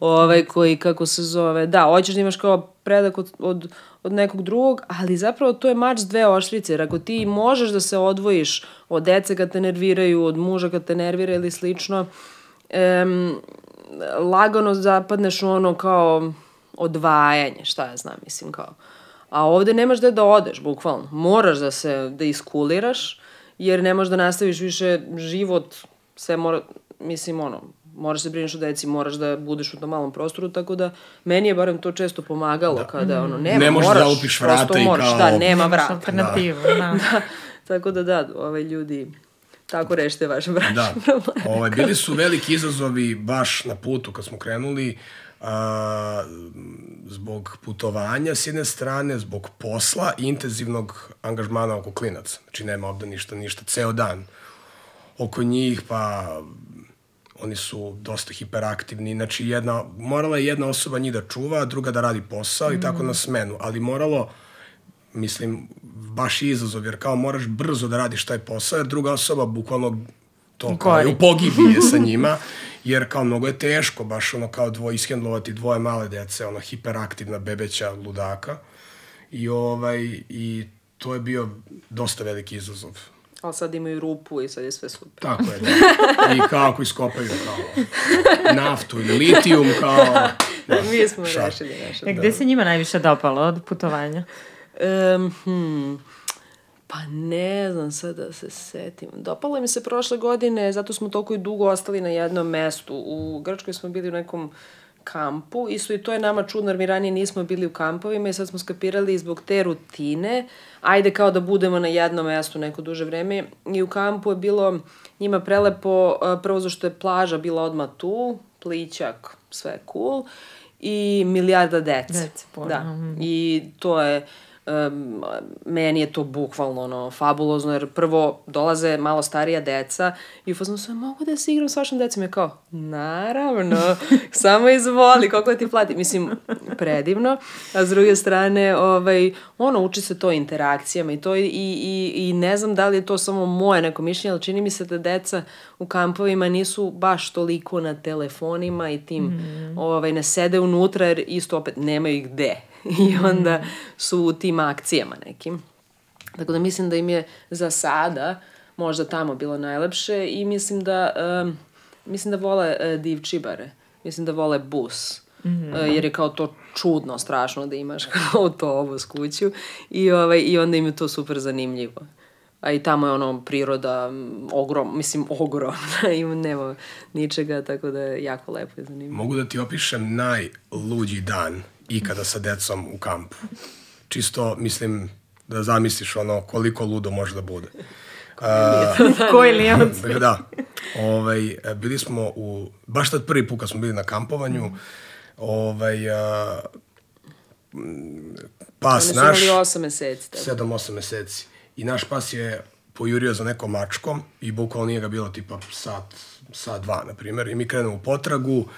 A: Ovaj, koji, kako se zove, da, hoćeš da imaš kao predak od, od, od nekog drugog, ali zapravo to je mač dve oštrice, jer ako ti možeš da se odvojiš od dece kad te nerviraju, od muža kad te nervira ili slično, em, lagano zapadneš u ono kao odvajanje, šta ja znam, mislim kao. A ovde nemaš gde da odeš, bukvalno. Moraš da se, da iskuliraš, jer ne možeš da nastaviš više život, sve mora, mislim, ono, moraš se brineš o deci, moraš da budeš u tom malom prostoru, tako da meni je barem to često pomagalo da. kada, ono, nema,
B: Ne možeš
A: moraš,
B: da lupiš
A: prosto
B: vrata i
A: moraš,
B: kao-
A: da, nema vrata.
C: alternativu, da.
A: Da, tako da da, ovaj ljudi, tako rešite vaše bračne
B: Da,
A: probleme.
B: ovaj, bili su veliki izazovi baš na putu kad smo krenuli, a, zbog putovanja s jedne strane, zbog posla i intenzivnog angažmana oko klinaca. Znači nema ovde ništa, ništa, ceo dan oko njih, pa oni su dosta hiperaktivni, znači jedna, morala je jedna osoba njih da čuva, a druga da radi posao i tako na smenu, ali moralo, mislim, baš izazov, jer kao moraš brzo da radiš taj posao, jer druga osoba bukvalno to kao
C: Gori.
B: u pogibi je sa njima, jer kao mnogo je teško baš ono kao dvoje ishendlovati dvoje male dece, ono hiperaktivna bebeća ludaka i ovaj i to je bio dosta veliki izazov.
A: Ali sad imaju rupu i sad je sve super.
B: Tako je, da. I kao ako iskopaju kao naftu ili litijum, kao... Da,
A: Mi smo
B: šal.
A: rešili naše.
C: E, gde se njima najviše dopalo od putovanja?
A: Um, hmm, pa ne znam sad da se setim. Dopalo mi se prošle godine, zato smo toliko i dugo ostali na jednom mestu. U Grčkoj smo bili u nekom kampu, isto i to je nama čudno, jer mi ranije nismo bili u kampovima i sad smo skapirali zbog te rutine, ajde kao da budemo na jednom mestu neko duže vreme i u kampu je bilo njima prelepo, prvo zašto je plaža bila odmah tu, plićak, sve cool, i milijarda dece.
C: Dece,
A: Da. I to je, um, meni je to bukvalno ono, fabulozno, jer prvo dolaze malo starija deca i u fazonu sve mogu da se igram s vašom decom. Je kao, naravno, samo izvoli, koliko ti plati. Mislim, predivno. A s druge strane, ovaj, ono, uči se to interakcijama i to i, i, i ne znam da li je to samo moje neko mišljenje, ali čini mi se da deca u kampovima nisu baš toliko na telefonima i tim, mm. ovaj, ne sede unutra jer isto opet nemaju gde. I onda su u tim akcijama nekim. Tako da mislim da im je za sada možda tamo bilo najlepše i mislim da um, mislim da vole uh, divčibare. Mislim da vole bus. Mm -hmm. jer je kao to čudno, strašno da imaš kao autobus kuću i, ovaj, i onda im je to super zanimljivo. A i tamo je ono priroda ogrom, mislim ogromna i nema ničega, tako da je jako lepo i zanimljivo.
B: Mogu da ti opišem najluđi dan ikada sa decom u kampu. Čisto, mislim, da zamisliš ono koliko ludo može da bude.
C: Koji lijevac?
B: Da. Ovaj, bili smo u, baš tad prvi put kad smo bili na kampovanju, ovaj, a, pas
A: Oni su
B: naš,
A: imali osam meseci. Tako.
B: 7-8 meseci. I naš pas je pojurio za nekom mačkom i bukvalno nije ga bilo tipa sat, sat dva, na primjer. I mi krenemo u potragu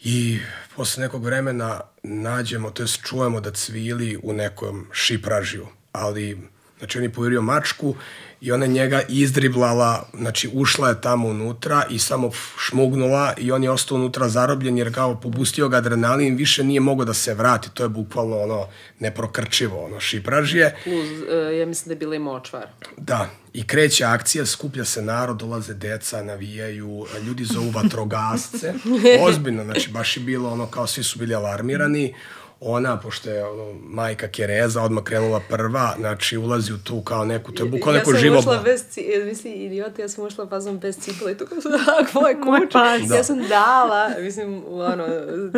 B: I posle nekog vremena nađemo, to jest čujemo da cvili u nekom šipražju, ali znači on je povirio mačku i ona njega izdriblala, znači ušla je tamo unutra i samo šmugnula i on je ostao unutra zarobljen jer kao popustio ga adrenalin, više nije mogao da se vrati, to je bukvalno ono neprokrčivo, ono šipražje.
A: Plus, uh, ja mislim da je bila i močvar.
B: Da, i kreće akcija, skuplja se narod, dolaze deca, navijaju, ljudi zovu vatrogasce, ozbiljno, znači baš je bilo ono kao svi su bili alarmirani, ona, pošto je ono, majka Kereza odmah krenula prva, znači ulazi u tu kao neku, to je bukvalno neko živo...
A: Ja sam ušla bez, misli, idiot, ja sam ušla pa sam bez cipela i tu kao sam dala moje kuće. Da. Ja sam dala, mislim, ono,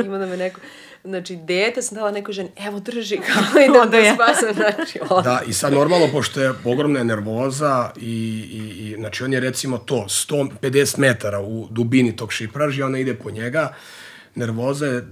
A: ima da me neko, znači, dete sam dala nekoj ženi, evo drži, kao i da, da ja. spasam, znači, ono.
B: Da, i sad normalno, pošto je ogromna nervoza i, i, i znači, on je recimo to, 150 metara u dubini tog šipraža i ona ide po njega, nervoza je,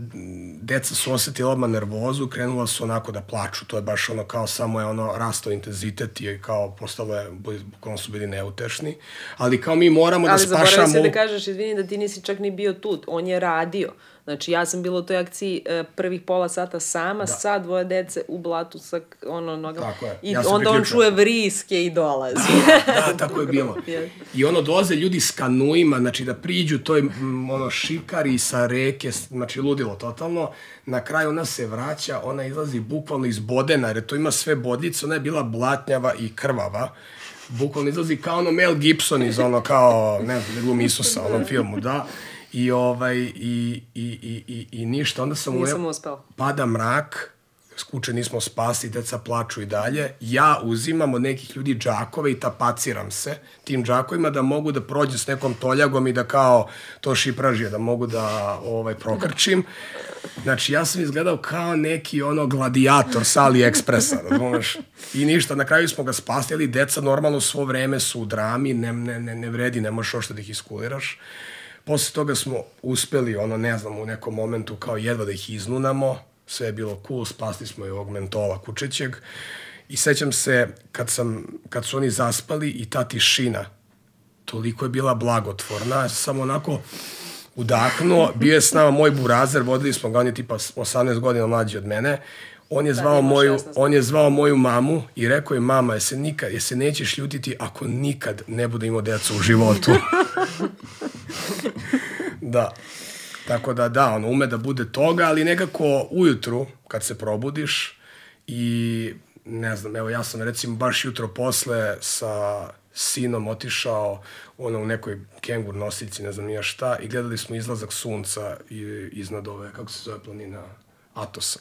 B: deca su osetila odmah nervozu, krenula su onako da plaču, to je baš ono kao samo je ono rastao intenzitet i kao postalo je, bukvalno su bili neutešni, ali kao mi moramo ali da spašamo... Ali zaboravio
A: se da kažeš, izvini da ti nisi čak ni bio tu, on je radio. Znači, ja sam bila u toj akciji uh, prvih pola sata sama, da. sa dvoje dece u blatu sa ono nogama. Tako je. I ja onda on čuje vriske i dolazi.
B: Da, da tako je bilo. I ono dolaze ljudi s kanuima, znači da priđu toj m, ono šikari sa reke, znači ludilo totalno. Na kraju ona se vraća, ona izlazi bukvalno iz bodena, jer to ima sve bodljice, ona je bila blatnjava i krvava bukvalno izlazi kao ono Mel Gibson iz ono kao, ne znam, glumi Isusa u onom filmu, da. I, ovaj, i, i, i, i, i ništa. Onda sam
A: Nisam u... uspeo.
B: Pada mrak, skuče nismo spasi, deca plaču i dalje. Ja uzimam od nekih ljudi džakove i tapaciram se tim džakovima da mogu da prođem s nekom toljagom i da kao to šipražije, da mogu da ovaj, prokrčim. Znači, ja sam izgledao kao neki ono gladijator sa AliExpressa, razumeš? I ništa, na kraju smo ga spasili, deca normalno svo vreme su u drami, ne, ne, ne, ne vredi, ne možeš ošto da ih iskuliraš. Posle toga smo uspeli, ono, ne znam, u nekom momentu kao jedva da ih iznunamo, sve je bilo cool, spasli smo i ovog mentola kučećeg. I sećam se kad, sam, kad su oni zaspali i ta tišina, toliko je bila blagotvorna, samo onako udahnuo, bio je s nama moj burazer, vodili smo ga, on je tipa 18 godina mlađi od mene, on je zvao moju, on je zvao moju mamu i rekao je mama, je se nikad, je se nećeš ljutiti ako nikad ne bude imao decu u životu. da. Tako da da, ono ume da bude toga, ali nekako ujutru kad se probudiš i ne znam, evo ja sam recimo baš jutro posle sa sinom otišao ono u nekoj kengur nosici, ne znam nija šta, i gledali smo izlazak sunca i, iznad ove, kako se zove planina, Atosa.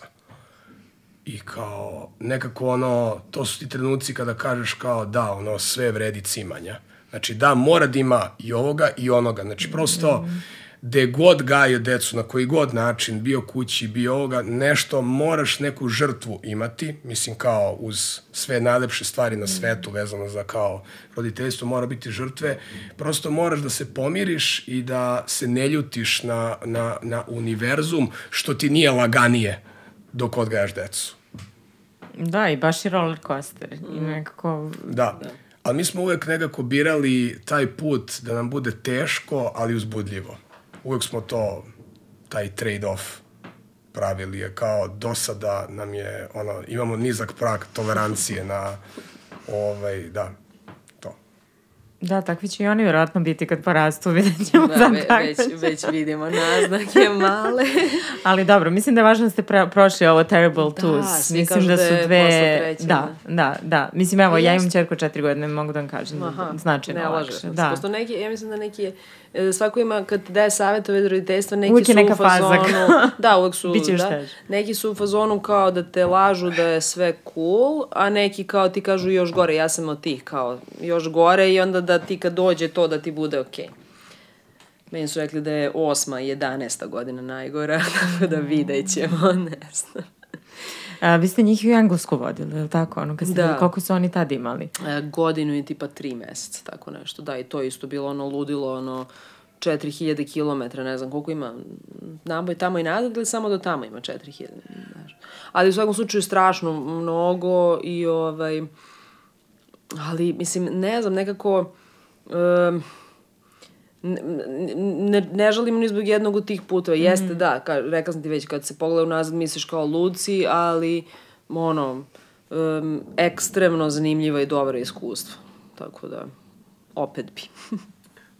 B: I kao, nekako ono, to su ti trenuci kada kažeš kao da, ono, sve vredi cimanja. Znači da, mora da ima i ovoga i onoga. Znači prosto, mm -hmm gde god gajio decu, na koji god način, bio kući, bio ovoga, nešto, moraš neku žrtvu imati, mislim kao uz sve najlepše stvari na svetu vezano za kao roditeljstvo, mora biti žrtve, prosto moraš da se pomiriš i da se ne ljutiš na, na, na univerzum, što ti nije laganije dok odgajaš decu.
C: Da, i baš je roller coaster. I nekako...
B: Da. da. Ali mi smo uvek nekako birali taj put da nam bude teško, ali uzbudljivo uvek smo to, taj trade-off pravili je kao do sada nam je, ono, imamo nizak prag tolerancije na, ovaj, da,
C: Da, takvi će i oni vjerojatno biti kad porastu, vidjet ćemo da, ve,
A: već, već vidimo naznake male.
C: Ali dobro, mislim da je važno da ste pre, prošli ovo Terrible da, Twos. Mislim da, da su dve... Da, da, da. Mislim, evo, ja imam čerku četiri godine, mogu da vam kažem. Aha, značajno ne lakše. Da.
A: Posto neki, ja mislim da neki je E, svako ima, kad daje savjet od roditeljstva, neki uvijek su neka u fazonu... da, uvek su, da. Neki su u fazonu kao da te lažu da je sve cool, a neki kao ti kažu još gore, ja sam od tih, kao još gore i onda da ti kad dođe to da ti bude okej. Okay. Meni su rekli da je osma i jedanesta godina najgora, tako da vidjet ćemo, ne znam.
C: A, vi ste njih i u Englesku vodili, je tako? Ono, kad ste da. koliko su oni tad imali?
A: E, godinu i tipa tri meseca, tako nešto. Da, i to isto bilo ono ludilo, ono, 4000 km, ne znam koliko ima, naboj tamo i nazad ili samo do tamo ima 4000, znaš. Ali u svakom slučaju strašno mnogo i ovaj, ali mislim, ne znam, nekako, um, ne, ne, ne žalimo ni zbog jednog od tih puteva. Jeste, da, ka, rekla sam ti već, kad se pogleda unazad misliš kao luci, ali ono, um, ekstremno zanimljiva i dobra iskustva. Tako da, opet bi.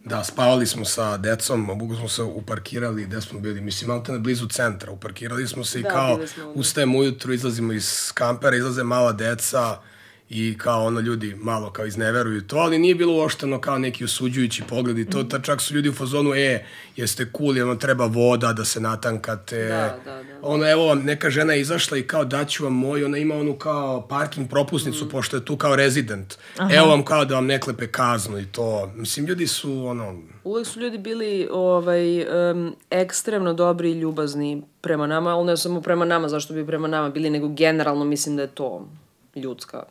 B: Da, spavali smo sa decom, mogu smo se uparkirali, gde smo bili, mislim, malo te na blizu centra, uparkirali smo se i
A: Da,
B: kao,
A: da.
B: ustajemo ujutru, izlazimo iz kampera, izlaze mala deca i kao ono ljudi malo kao izneveruju to, ali nije bilo uošteno kao neki osuđujući pogled i to,
A: Mhm.
B: ta, čak su ljudi u fazonu, e, jeste cool, ono treba voda da se natankate,
A: Da, da, da.
B: ono, evo vam, neka žena je izašla i kao daću vam moj, ona ima onu kao parking propusnicu,
A: Mhm.
B: pošto je tu kao rezident. Evo vam kao da vam ne klepe kaznu i to. Mislim, ljudi su, ono,
A: Uvek su ljudi bili ovaj, um, ekstremno dobri i ljubazni prema nama, ali ne samo prema nama, zašto bi prema nama bili, nego generalno mislim da je to ljudska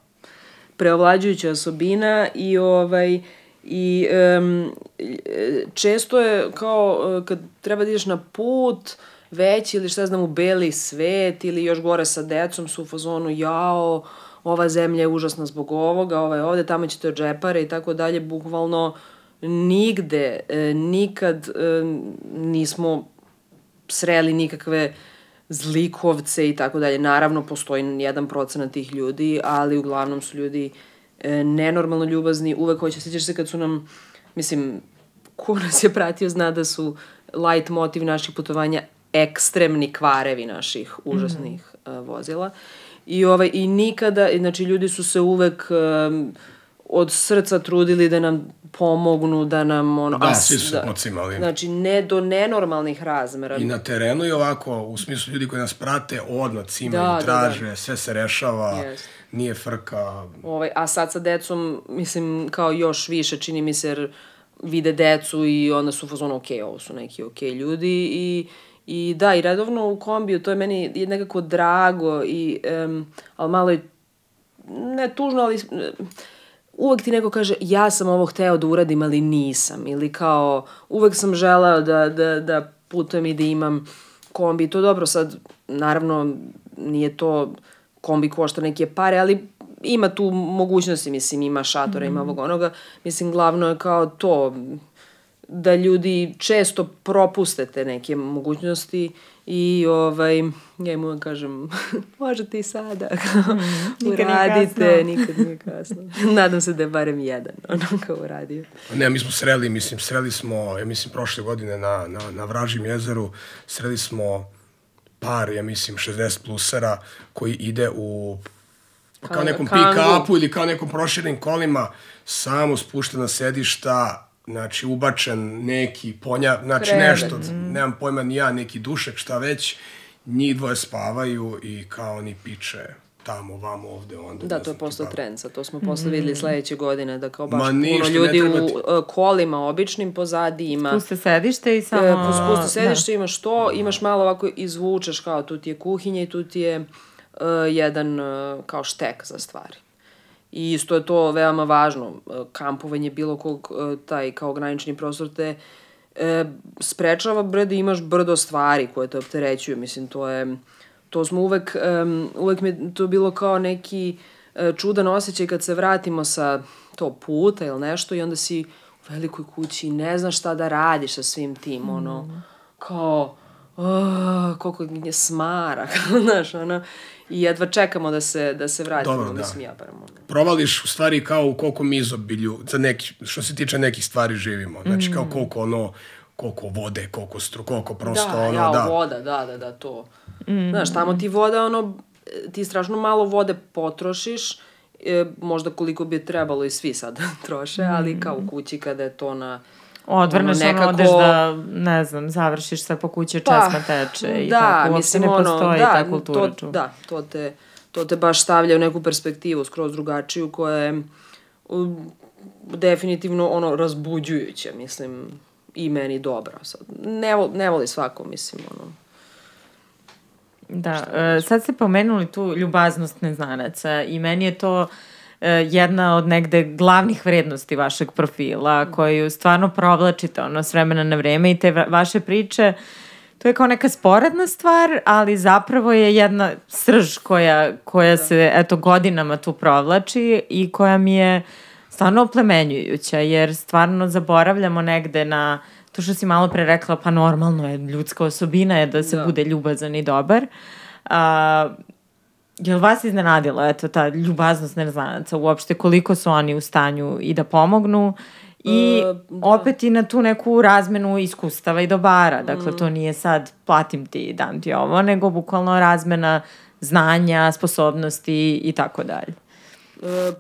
A: preovlađujuća osobina i ovaj i um, često je kao e, kad treba da ideš na put veći ili šta znam u beli svet ili još gore sa decom su u fazonu jao ova zemlja je užasna zbog ovoga, ovaj ovde, tamo ćete od džepare i tako dalje, bukvalno nigde, e, nikad e, nismo sreli nikakve zlikovce i tako dalje. Naravno, postoji jedan procenat tih ljudi, ali uglavnom su ljudi e, nenormalno ljubazni. Uvek hoće, sjećaš se kad su nam, mislim, ko nas je pratio zna da su light motiv naših putovanja ekstremni kvarevi naših užasnih mm -hmm. uh, vozila. I, ovaj, I nikada, znači ljudi su se uvek um, od srca trudili da nam pomognu, da nam ono...
B: Da,
A: a
B: svi su se pocimali.
A: Znači, ne do nenormalnih razmera.
B: I na terenu i ovako, u smislu ljudi koji nas prate, odmah cimaju,
A: Da, da, da.
B: traže, sve se rešava,
A: Jeste.
B: nije frka.
A: Ovaj, a sad sa decom, mislim, kao još više, čini mi se, jer vide decu i onda su u fazonu, ok, ovo su neki ok ljudi i I da, i redovno u kombiju, to je meni nekako drago, i, um, ali malo je, ne tužno, ali um, uvek ti neko kaže ja sam ovo hteo da uradim, ali nisam. Ili kao, uvek sam želeo da, da, da putujem i da imam kombi. To dobro, sad, naravno, nije to, kombi košta neke pare, ali ima tu mogućnosti, mislim, ima šatora, ima ovog onoga. Mislim, glavno je kao to, da ljudi često propuste te neke mogućnosti i ovaj, ja im uvek kažem, možete i sada,
C: nikad nije
A: uradite, nikad nije kasno. Nadam se da je barem jedan ono kao uradio.
B: Ne, mi smo sreli, mislim, sreli smo, ja mislim, prošle godine na, na, na Vražim jezeru, sreli smo par, ja mislim, 60 plusera koji ide u pa kao
A: Ka-
B: nekom pick-upu ili kao nekom proširenim kolima, samo spuštena sedišta, znači ubačen neki ponja, znači
A: Krevet.
B: nešto, nemam pojma ni ja, neki dušek, šta već, njih dvoje spavaju i kao oni piče tamo, vamo, ovde, onda.
A: Da, to je postao trend, sad to smo posle videli sledeće godine, da kao baš
B: Ma
A: puno
B: ništa, ne
A: ljudi u uh, kolima običnim pozadi ima
C: Puste sedište i samo...
A: E, Pusti
C: da.
A: sedište, imaš to, imaš malo ovako izvučeš kao tu ti je kuhinja i tu ti je uh, jedan uh, kao štek za stvari. I isto je to veoma važno. Uh, kampovanje bilo kog, uh, taj kao granični prostor te e, sprečava bre da imaš brdo stvari koje te opterećuju. Mislim, to je, to smo uvek, um, uvek mi to bilo kao neki e, čudan osjećaj kad se vratimo sa to puta ili nešto i onda si u velikoj kući i ne znaš šta da radiš sa svim tim, ono, kao, oh, koliko je smara, kao, znaš, ono, i jedva čekamo da se, da se vratimo,
B: Dobro, da.
A: mislim, ja ono.
B: provališ u stvari kao u koliko mi izobilju, za neki, što se tiče nekih stvari živimo. Znači kao koliko ono, koliko vode, koliko stru, koliko prosto
A: da,
B: ono,
A: ja,
B: da.
A: voda, da, da, da, to. Mm. Znaš, tamo ti voda, ono, ti strašno malo vode potrošiš, e, možda koliko bi trebalo i svi sad troše, ali kao u kući kada je to na
C: Odvrneš, ono,
A: nekako-
C: odeš da, ne znam, završiš sve po kući, česma teče i
A: da,
C: tako. Uopšte
A: mislim,
C: ne
A: ono,
C: postoji
A: da,
C: ta kultura.
A: to, da, to te, to te baš stavlja u neku perspektivu skroz drugačiju koja je u, definitivno ono razbuđujuća, mislim, i meni dobra. Sad, ne, ne voli svako, mislim, ono.
C: Da, e, sad ste pomenuli tu ljubaznost neznanaca i meni je to e, jedna od negde glavnih vrednosti vašeg profila koju stvarno provlačite ono s vremena na vreme i te va- vaše priče to je kao neka sporedna stvar, ali zapravo je jedna srž koja, koja se eto godinama tu provlači i koja mi je stvarno oplemenjujuća, jer stvarno zaboravljamo negde na to što si malo pre rekla, pa normalno je, ljudska osobina je da se
A: Da.
C: bude ljubazan i dobar. A, je li vas iznenadilo, eto, ta ljubaznost neznanaca uopšte, koliko su oni u stanju i da pomognu i
A: E, da.
C: opet i na tu neku razmenu iskustava i dobara. Dakle, to nije sad platim ti, dam ti ovo, nego bukvalno razmena znanja, sposobnosti i tako dalje.
A: E,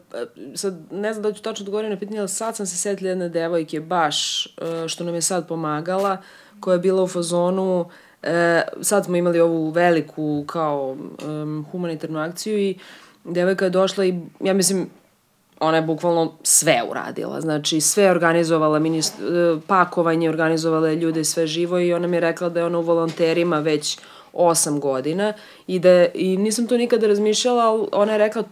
A: sad, ne znam da ću tačno odgovoriti na pitanje, ali sad sam se setila jedne devojke baš, e, što nam je sad pomagala, koja je bila u fazonu, e, sad smo imali ovu veliku kao um, humanitarnu akciju i devojka je došla i ja mislim ona je bukvalno sve uradila. Znači, sve je organizovala, minist, e, pakovanje, organizovala ljude sve živo i ona mi je rekla da je ona u volonterima već osam godina i da i nisam to nikada razmišljala, ali ona je rekla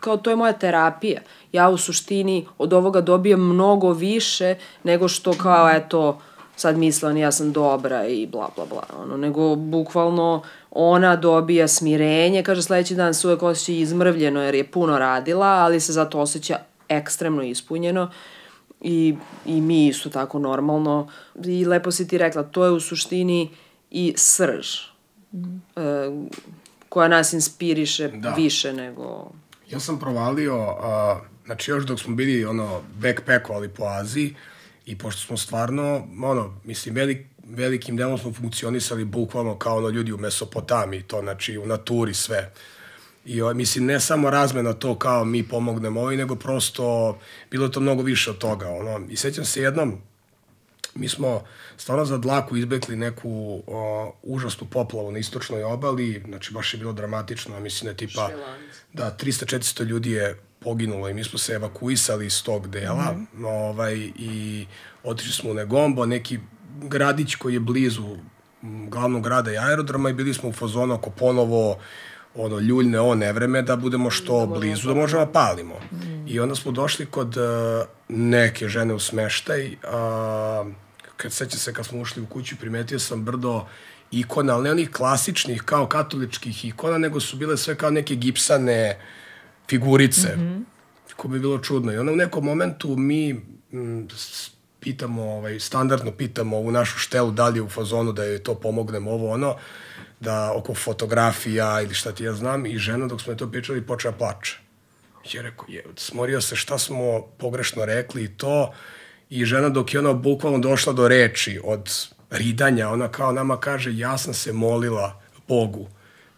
A: kao to je moja terapija. Ja u suštini od ovoga dobijem mnogo više nego što kao eto sad misle ja sam dobra i bla bla bla. Ono, nego bukvalno ona dobija smirenje, kaže sledeći dan se uvek osjeća izmrvljeno jer je puno radila, ali se zato osjeća ekstremno ispunjeno i, i mi isto tako normalno. I lepo si ti rekla, to je u suštini i srž e, koja nas inspiriše
B: Da.
A: više nego...
B: Ja sam provalio, a, znači još dok smo bili ono backpackovali po Aziji i pošto smo stvarno, ono, mislim, velik, velikim delom smo funkcionisali bukvalno kao ono ljudi u Mesopotamiji, to znači u naturi sve. I mislim, ne samo razmena to kao mi pomognemo ovi, nego prosto bilo je to mnogo više od toga. Ono. I sećam se jednom, mi smo stvarno za dlaku izbegli neku o, užasnu poplavu na istočnoj obali, znači baš je bilo dramatično, mislim da je tipa, da, 300-400 ljudi je poginulo i mi smo se evakuisali iz tog dela mm -hmm. ovaj, i otišli smo u Negombo, neki gradić koji je blizu glavnog grada i aerodroma i bili smo u fazonu ako ponovo ono, ljuljne o nevreme da budemo što da blizu, da možemo da palimo. Mm. I onda smo došli kod uh, neke žene u smeštaj, uh, kad seća se kad smo ušli u kuću, primetio sam brdo ikona, ali ne onih klasičnih kao katoličkih ikona, nego su bile sve kao neke gipsane figurice. Mm -hmm. Ko bi bilo čudno. I onda u nekom momentu mi m, s- pitamo, ovaj, standardno pitamo u našu štelu da li je u fazonu da joj to pomognemo ovo ono, da oko fotografija ili šta ti ja znam i žena dok smo je to pričali počela plače. Ja rekao, je, smorio se šta smo pogrešno rekli i to. I žena dok je ona bukvalno došla do reči od ridanja, ona kao nama kaže, ja sam se molila Bogu,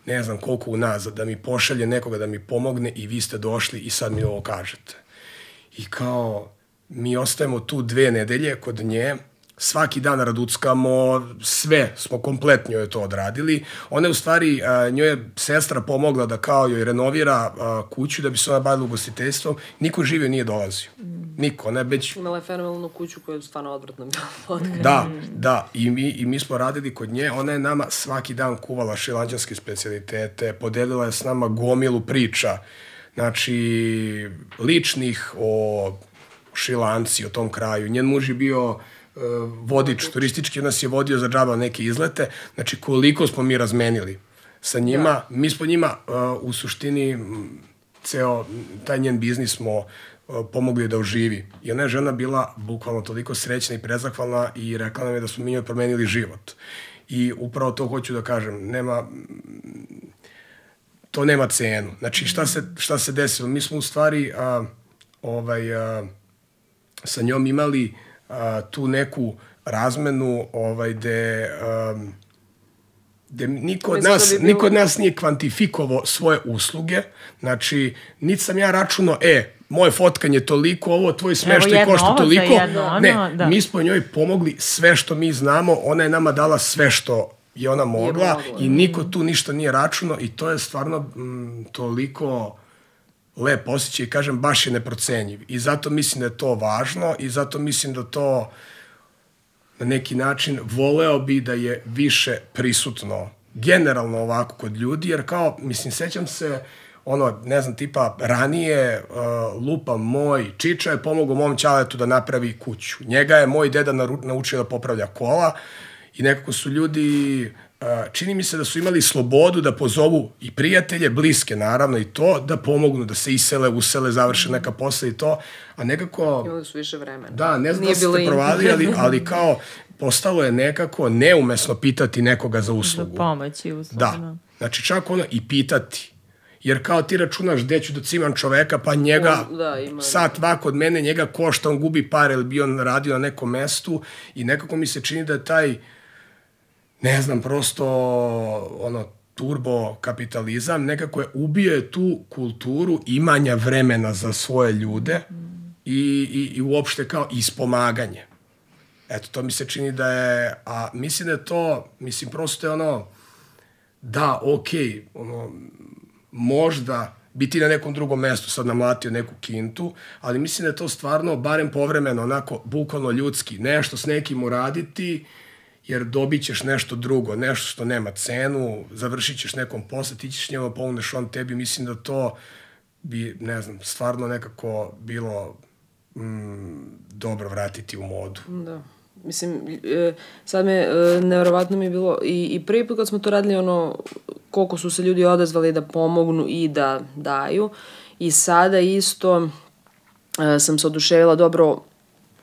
B: ne znam koliko unazad, da mi pošalje nekoga da mi pomogne i vi ste došli i sad mi ovo kažete. I kao, mi ostajemo tu dve nedelje kod nje, svaki dan raduckamo, sve smo kompletno joj to odradili. Ona je u stvari, njoj je sestra pomogla da kao joj renovira kuću da bi se ona bavila ugostiteljstvom. Niko živio nije dolazio. Niko, je već
A: Imala je fenomenalnu kuću koja je stvarno odvratno bila.
B: Da, da, i mi, i mi smo radili kod nje, ona je nama svaki dan kuvala šilanđanske specialitete, podelila je s nama gomilu priča, znači, ličnih o Šilanci, o tom kraju. Njen muž je bio vodič turistički, nas je vodio za džaba neke izlete, znači koliko smo mi razmenili sa njima. Da. Mi smo njima uh, u suštini ceo taj njen biznis smo uh, pomogli da oživi. I ona je žena bila bukvalno toliko srećna i prezahvalna i rekla nam je da smo mi njoj promenili život. I upravo to hoću da kažem, nema, to nema cenu. Znači, šta se, šta se desilo? Mi smo u stvari a, ovaj, a, sa njom imali a, tu neku razmenu ovaj, gde, a, gde niko od,
A: da
B: nas,
A: bi
B: niko od nas nije kvantifikovao svoje usluge. Znači, niti sam ja računao, e, moje fotkanje toliko, ovo tvoj smeštaj košta toliko.
C: jedno ono,
B: ne,
C: da.
B: mi smo njoj pomogli sve što mi znamo, ona je nama dala sve što je ona mogla
A: mogla.
B: i niko tu ništa nije računao i to je stvarno mm, toliko lep osjećaj i kažem baš je neprocenjiv i zato mislim da je to važno i zato mislim da to na neki način voleo bi da je više prisutno generalno ovako kod ljudi, jer kao, mislim, sećam se, ono, ne znam, tipa, ranije uh, lupa moj Čiča je pomogao mom ćaletu da napravi kuću. Njega je moj deda naru, naučio da popravlja kola i nekako su ljudi čini mi se da su imali slobodu da pozovu i prijatelje, bliske naravno i to, da pomognu, da se isele, usele, završe neka posla i to, a nekako...
A: Imali su više vremena.
B: Da, ne znam da ste provali, ali, ali kao postalo je nekako neumesno pitati nekoga za uslugu.
C: Za pomoć i uslugu.
B: Da. Znači čak ono i pitati. Jer kao ti računaš gde ću da cimam čoveka, pa njega
A: On, da, ima,
B: sat vak od mene, njega košta, on gubi pare, ili bi on radio na nekom mestu i nekako mi se čini da je taj, ne znam, prosto ono, turbo kapitalizam nekako je ubije tu kulturu imanja vremena za svoje ljude i, i, i uopšte kao ispomaganje. Eto, to mi se čini da je, a mislim da je to, mislim, prosto je ono, da, okej, okay, ono, možda biti na nekom drugom mestu, sad namlatio neku kintu, ali mislim da je to stvarno, barem povremeno, onako, bukvalno ljudski, nešto s nekim uraditi, jer dobit ćeš nešto drugo, nešto što nema cenu, završit ćeš nekom posle, ti ćeš njema pomogneš on tebi, mislim da to bi, ne znam, stvarno nekako bilo mm, dobro vratiti u modu.
A: Da. Mislim, e, sad me, e, nevjerovatno mi je bilo, i, i prvi put kad smo to radili, ono, koliko su se ljudi odazvali da pomognu i da daju, i sada isto e, sam se oduševila dobro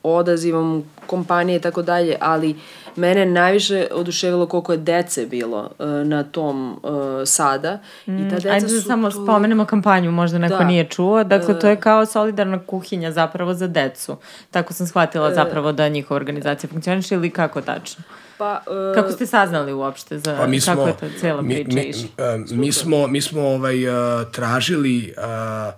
A: odazivom kompanije i tako dalje, ali mene najviše oduševilo koliko je dece bilo uh, na tom uh, sada.
C: Mm, I ta deca ajde da samo tu... spomenemo kampanju, možda neko da. nije čuo. Dakle, to je kao solidarna kuhinja zapravo za decu. Tako sam shvatila zapravo da njihova organizacija funkcioniše ili kako tačno? Pa, uh, kako ste saznali uopšte za pa mi smo, kako je ta cijela priča
B: mi, mi, uh, mi smo mi smo ovaj uh, tražili uh,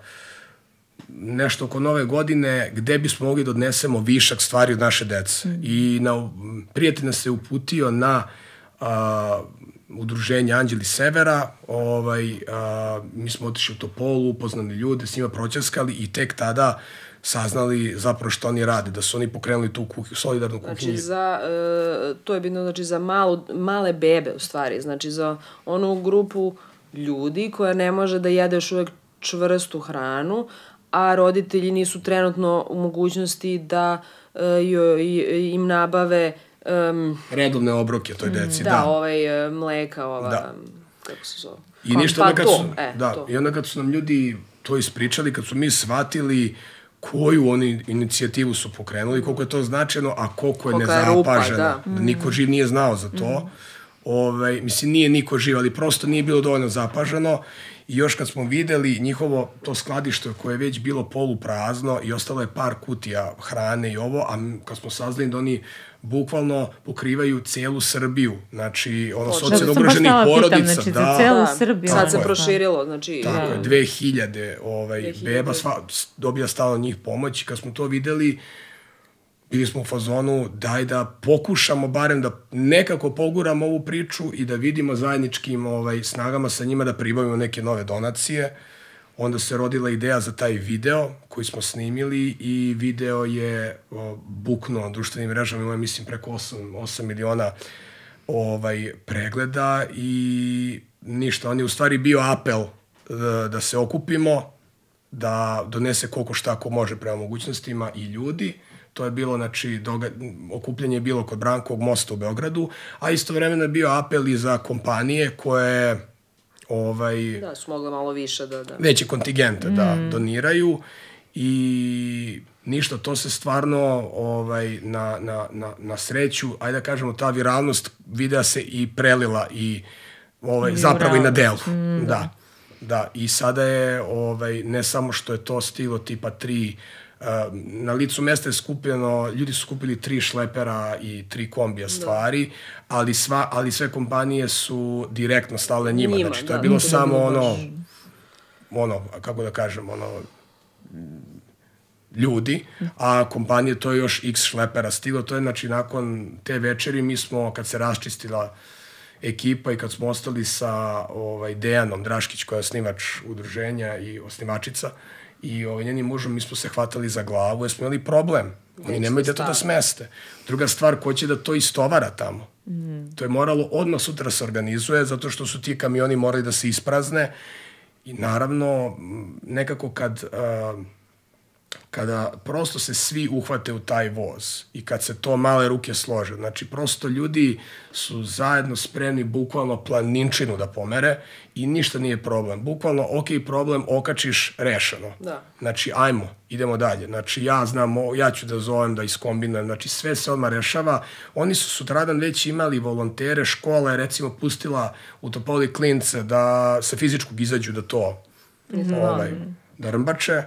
B: nešto oko nove godine gde bismo mogli da odnesemo višak stvari od naše dece. Mm. I na, prijatelj nas se uputio na a, udruženje Anđeli Severa, ovaj, a, mi smo otišli u Topolu, upoznali ljude, s njima proćaskali i tek tada saznali zapravo što oni rade, da su oni pokrenuli tu kuh, solidarnu kuhinju.
A: Znači, za, e, to je bitno znači, za malu, male bebe, u stvari, znači za onu grupu ljudi koja ne može da jede još uvek čvrstu hranu, a roditelji nisu trenutno u mogućnosti da uh, im nabave um,
B: redovne obroke toj deci,
A: da. Da, ovaj, mleka, ova, da. kako se zove?
B: I Kom, ništa pa, onda kad su, e, da, to. i onda kad su nam ljudi to ispričali, kad su mi shvatili koju oni inicijativu su pokrenuli, koliko je to značajno, a koliko je koliko nezapaženo. Je rupa, da. da niko živ nije znao za to. Mm. Ovaj, mislim, nije niko živ, ali prosto nije bilo dovoljno zapaženo I još kad smo videli njihovo to skladište koje je već bilo poluprazno i ostalo je par kutija hrane i ovo, a kad smo saznali da oni bukvalno pokrivaju celu Srbiju, znači ono socijalno ugroženih porodica. Pitam, znači,
C: da, za celu da, Srbiju.
A: Sad se proširilo, znači...
B: Tako je, 2000, ovaj, 2000. beba sva, dobija stalno njih pomoć i kad smo to videli, bili smo u fazonu daj da pokušamo barem da nekako poguramo ovu priču i da vidimo zajedničkim ovaj, snagama sa njima da pribavimo neke nove donacije. Onda se rodila ideja za taj video koji smo snimili i video je o, buknuo na društvenim mrežama, ima mislim preko 8, 8 miliona ovaj, pregleda i ništa. On je u stvari bio apel da, da se okupimo, da donese koliko šta ko može prema mogućnostima i ljudi To je bilo, znači, doga, okupljanje je bilo kod Brankovog mosta u Beogradu, a istovremeno je bio apel i za kompanije koje ovaj,
A: da, su mogle malo više da... da.
B: Veće kontingente da mm. da doniraju i ništa, to se stvarno ovaj, na, na, na, na sreću, ajde da kažemo, ta viralnost videa se i prelila i ovaj, zapravo i na delu. Mm, da. da. Da, i sada je, ovaj, ne samo što je to stilo tipa tri na licu mesta je skupljeno, ljudi su skupili tri šlepera i tri kombija da. stvari, da. ali, sva, ali sve kompanije su direktno stale njima. njima znači, to da, je bilo da, samo ono, ono, kako da kažem, ono, ljudi, a kompanije to je još x šlepera stiglo. To je, znači, nakon te večeri mi smo, kad se raščistila ekipa i kad smo ostali sa ovaj, Dejanom Draškić, koja je osnivač udruženja i osnivačica, uh, i ovaj, njenim mužom mi smo se hvatali za glavu jer smo imali problem. Oni nemaju da to da smeste. Druga stvar, ko će da to istovara tamo? Mm. To je moralo odmah sutra se organizuje, zato što su ti kamioni morali da se isprazne i naravno nekako kad uh, kada prosto se svi uhvate u taj voz i kad se to male ruke slože. Znači, prosto ljudi su zajedno spremni bukvalno planinčinu da pomere i ništa nije problem. Bukvalno, ok, problem, okačiš, rešeno.
A: Da.
B: Znači, ajmo, idemo dalje. Znači, ja znam, ja ću da zovem, da iskombinujem. Znači, sve se odmah rešava. Oni su sutradan već imali volontere, škola je recimo pustila u Topoli klince da sa fizičkog izađu da to ovaj, da rmbače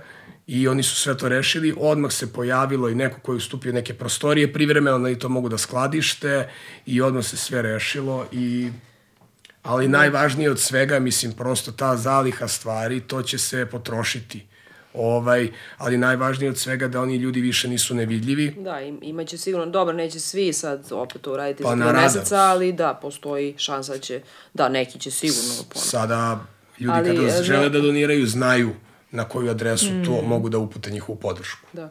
B: i oni su sve to rešili. Odmah se pojavilo i neko koji je ustupio neke prostorije privremeno, da i to mogu da skladište i odmah se sve rešilo i ali najvažnije od svega, mislim, prosto ta zaliha stvari, to će se potrošiti. Ovaj, ali najvažnije od svega da oni ljudi više nisu nevidljivi.
A: Da, im, imaće sigurno, dobro, neće svi sad opet to uraditi
B: Pa
A: za dva meseca, ali da, postoji šansa da će, da, neki će sigurno ponovno.
B: Sada ljudi
A: Ali,
B: kada
A: e,
B: žele da doniraju, znaju na koju adresu to mogu da upute njihovu podršku.
A: Da.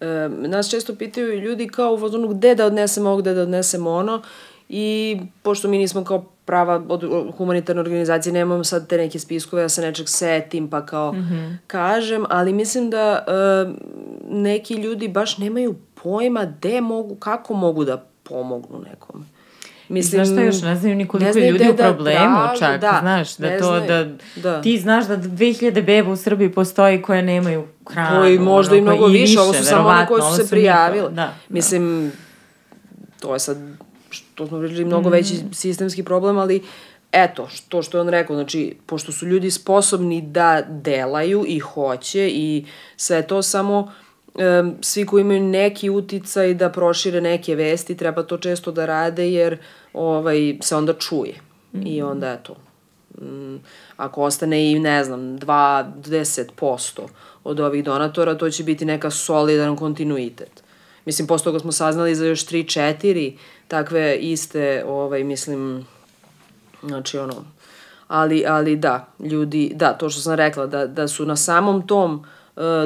A: E, nas često pitaju ljudi kao u fazonu gde da odnesemo ovo, gde da odnesemo ono i pošto mi nismo kao prava od, humanitarne organizacije, nemam sad te neke spiskove, ja se nečeg setim pa kao kažem, ali mislim da e, neki ljudi baš nemaju pojma gde mogu, kako mogu da pomognu nekom.
C: Mislim, znaš šta još, ne znaju ni koliko
A: ne znaju
C: ljudi
A: gde
C: u problemu
A: traže,
C: čak,
A: da,
C: znaš, da to,
A: znaju,
C: da,
A: da.
C: ti znaš da 2000 beba u Srbiji postoji koje nemaju hranu.
A: koji možda i
C: ono,
A: mnogo
C: koje-
A: više, ovo su samo one koje su se prijavile.
C: Da,
A: Mislim, to je sad, što smo pričali, mnogo veći sistemski problem, ali eto, što što je on rekao, znači, pošto su ljudi sposobni da delaju i hoće i sve to samo svi koji imaju neki uticaj da prošire neke vesti, treba to često da rade jer ovaj, se onda čuje. I onda eto, mm, ako ostane i ne znam 20% od ovih donatora, to će biti neka solidan kontinuitet. Mislim, posle toga smo saznali za još 3-4 takve iste, ovaj, mislim, znači ono, ali, ali da, ljudi, da, to što sam rekla, da, da su na samom tom uh,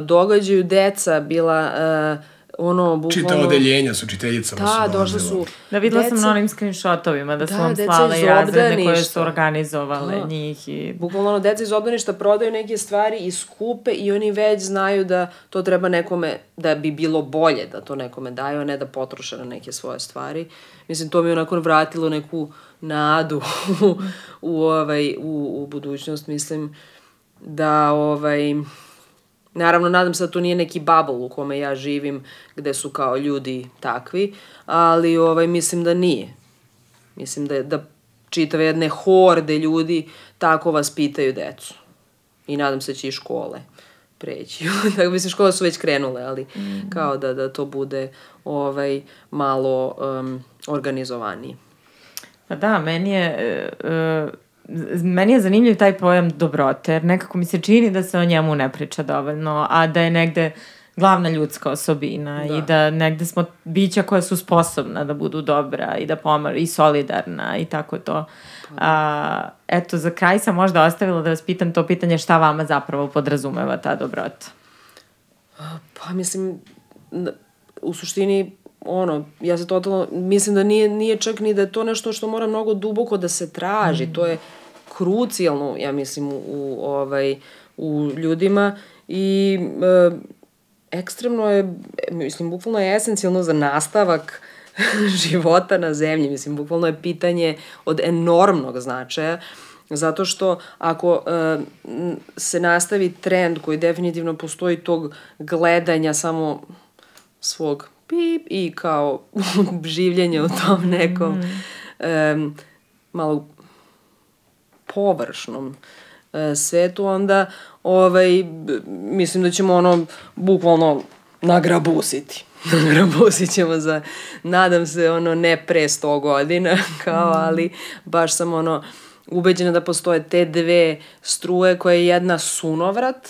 A: događaju deca bila uh, ono, bukvalno...
B: Čita odeljenja su čiteljicama
A: Da,
B: su
A: došle su
C: Da, videla sam
A: deca-
C: na onim screenshotovima da su
A: Da,
C: vam slale i razrede koje su organizovale
A: Da.
C: njih i...
A: Bukvalno ono, deca iz obdaništa prodaju neke stvari i skupe i oni već znaju da to treba nekome, da bi bilo bolje da to nekome daju, a ne da potroše na neke svoje stvari. Mislim, to mi je onako vratilo neku nadu u, u, ovaj, u, u budućnost. Mislim da, ovaj, naravno, nadam se da to nije neki bubble u kome ja živim, gde su kao ljudi takvi, ali ovaj, mislim da nije. Mislim da, da čitave jedne horde ljudi tako vas pitaju decu. I nadam se da će i škole preći. Tako mislim, škole su već krenule, ali kao da, da to bude ovaj, malo um, organizovanije.
C: Pa da, meni je... e, z- meni je zanimljiv taj pojam dobrote, jer nekako mi se čini da se o njemu ne priča dovoljno, a da je negde glavna ljudska osobina da. i da negde smo bića koja su sposobna da budu dobra i da pomažu i solidarna i tako to. A, eto, za kraj sam možda ostavila da vas pitam to pitanje šta vama zapravo podrazumeva ta dobrota.
A: Pa mislim, u suštini, ono, ja se totalno, mislim da nije, nije čak ni da je to nešto što mora mnogo duboko da se traži, to je krucijalno, ja mislim, u, u, ovaj, u ljudima. I e, ekstremno je, mislim, bukvalno je esencijalno za nastavak života na zemlji, mislim, bukvalno je pitanje od enormnog značaja, Zato što ako e, se nastavi trend koji definitivno postoji tog gledanja samo svog pip i kao življenja u tom nekom e, malo površnom e, svetu, onda ovaj, mislim da ćemo ono bukvalno nagrabusiti. Nagrabusit ćemo za, nadam se, ono, ne pre 100 godina, kao, ali baš sam ono, ubeđena da postoje te dve struje koje je jedna sunovrat,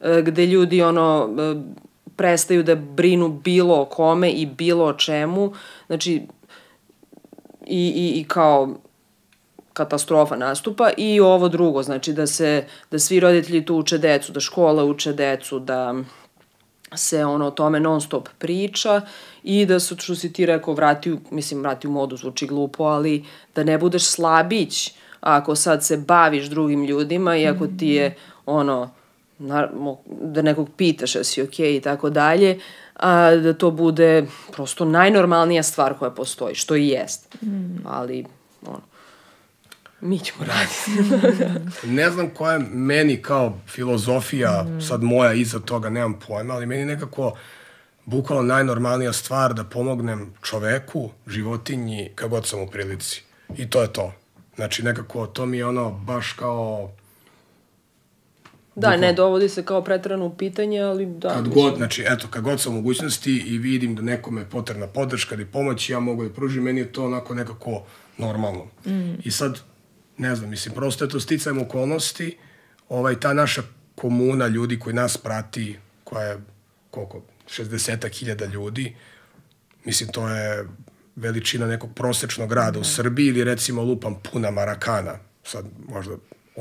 A: e, gde ljudi ono e, prestaju da brinu bilo o kome i bilo o čemu. Znači, i, i, i kao katastrofa nastupa i ovo drugo, znači da se, da svi roditelji tu uče decu, da škola uče decu, da se ono o tome non stop priča i da se, što si ti rekao, vrati, mislim, vrati u modu, zvuči glupo, ali da ne budeš slabić ako sad se baviš drugim ljudima i ako ti je ono na, mo- da nekog pitaš jesi okej i tako dalje, a da to bude prosto najnormalnija stvar koja postoji, što i jest. Ali, ono, mi ćemo raditi.
B: Ne znam koja je meni kao filozofija, sad moja iza toga, nemam pojma, ali meni nekako bukvalno najnormalnija stvar da pomognem čoveku, životinji, kad god sam u prilici. I to je to. Znači, nekako, to mi je ono baš kao...
A: Da, ne dovodi se kao pretrano u pitanje, ali da.
B: Kad
A: mislim,
B: god, znači, eto, kad god sam u mogućnosti i vidim da nekome je potrebna podrška ili pomoć, ja mogu da pružim, meni je to onako nekako normalno. Mm. I sad, ne znam, mislim, prosto je to sticajem okolnosti, ovaj, ta naša komuna ljudi koji nas prati, koja je, koliko, 60 hiljada ljudi, mislim, to je veličina nekog prosečnog grada u Srbiji ili recimo lupam puna Marakana, sad možda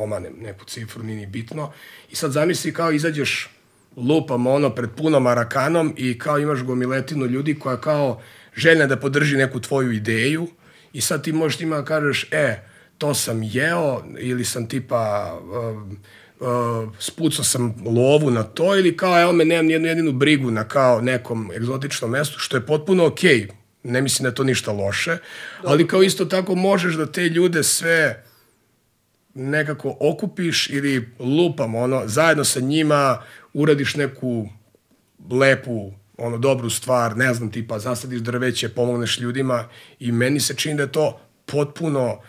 B: omanem neku cifru, nije ni bitno. I sad zamisli kao izađeš lupam ono pred punom Marakanom i kao imaš gomiletinu ljudi koja kao željna da podrži neku tvoju ideju i sad ti možeš da kažeš, e, to sam jeo ili sam tipa uh, uh, spucao sam lovu na to ili kao evo me nemam nijednu jedinu brigu na kao nekom egzotičnom mestu što je potpuno okej ne mislim da je to ništa loše ali kao isto tako možeš da te ljude sve nekako okupiš ili lupam ono zajedno sa njima uradiš neku lepu ono dobru stvar, ne znam, tipa zasadiš drveće, pomogneš ljudima i meni se čini da je to potpuno,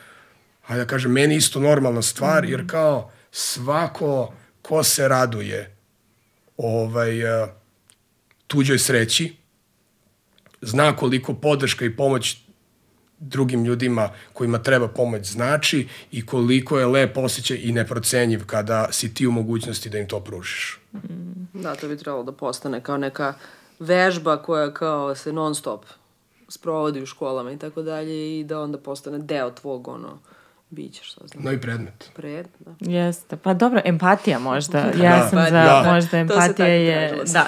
B: hajde da kažem, meni isto normalna stvar, jer kao svako ko se raduje ovaj, eh, tuđoj sreći, zna koliko podrška i pomoć drugim ljudima kojima treba pomoć znači i koliko je lep osjećaj i neprocenjiv kada si ti u mogućnosti da im to pružiš.
A: Da, to bi trebalo da postane kao neka vežba koja kao se non stop sprovodi u školama i tako dalje i da onda postane deo tvog ono bića, što znam.
B: Novi predmet.
A: Pred, da.
C: Jeste. Pa dobro, empatija možda. Ja sam za,
B: Da.
C: možda
A: To se
C: empatija
A: tako
C: je...
A: tražilo
C: Da.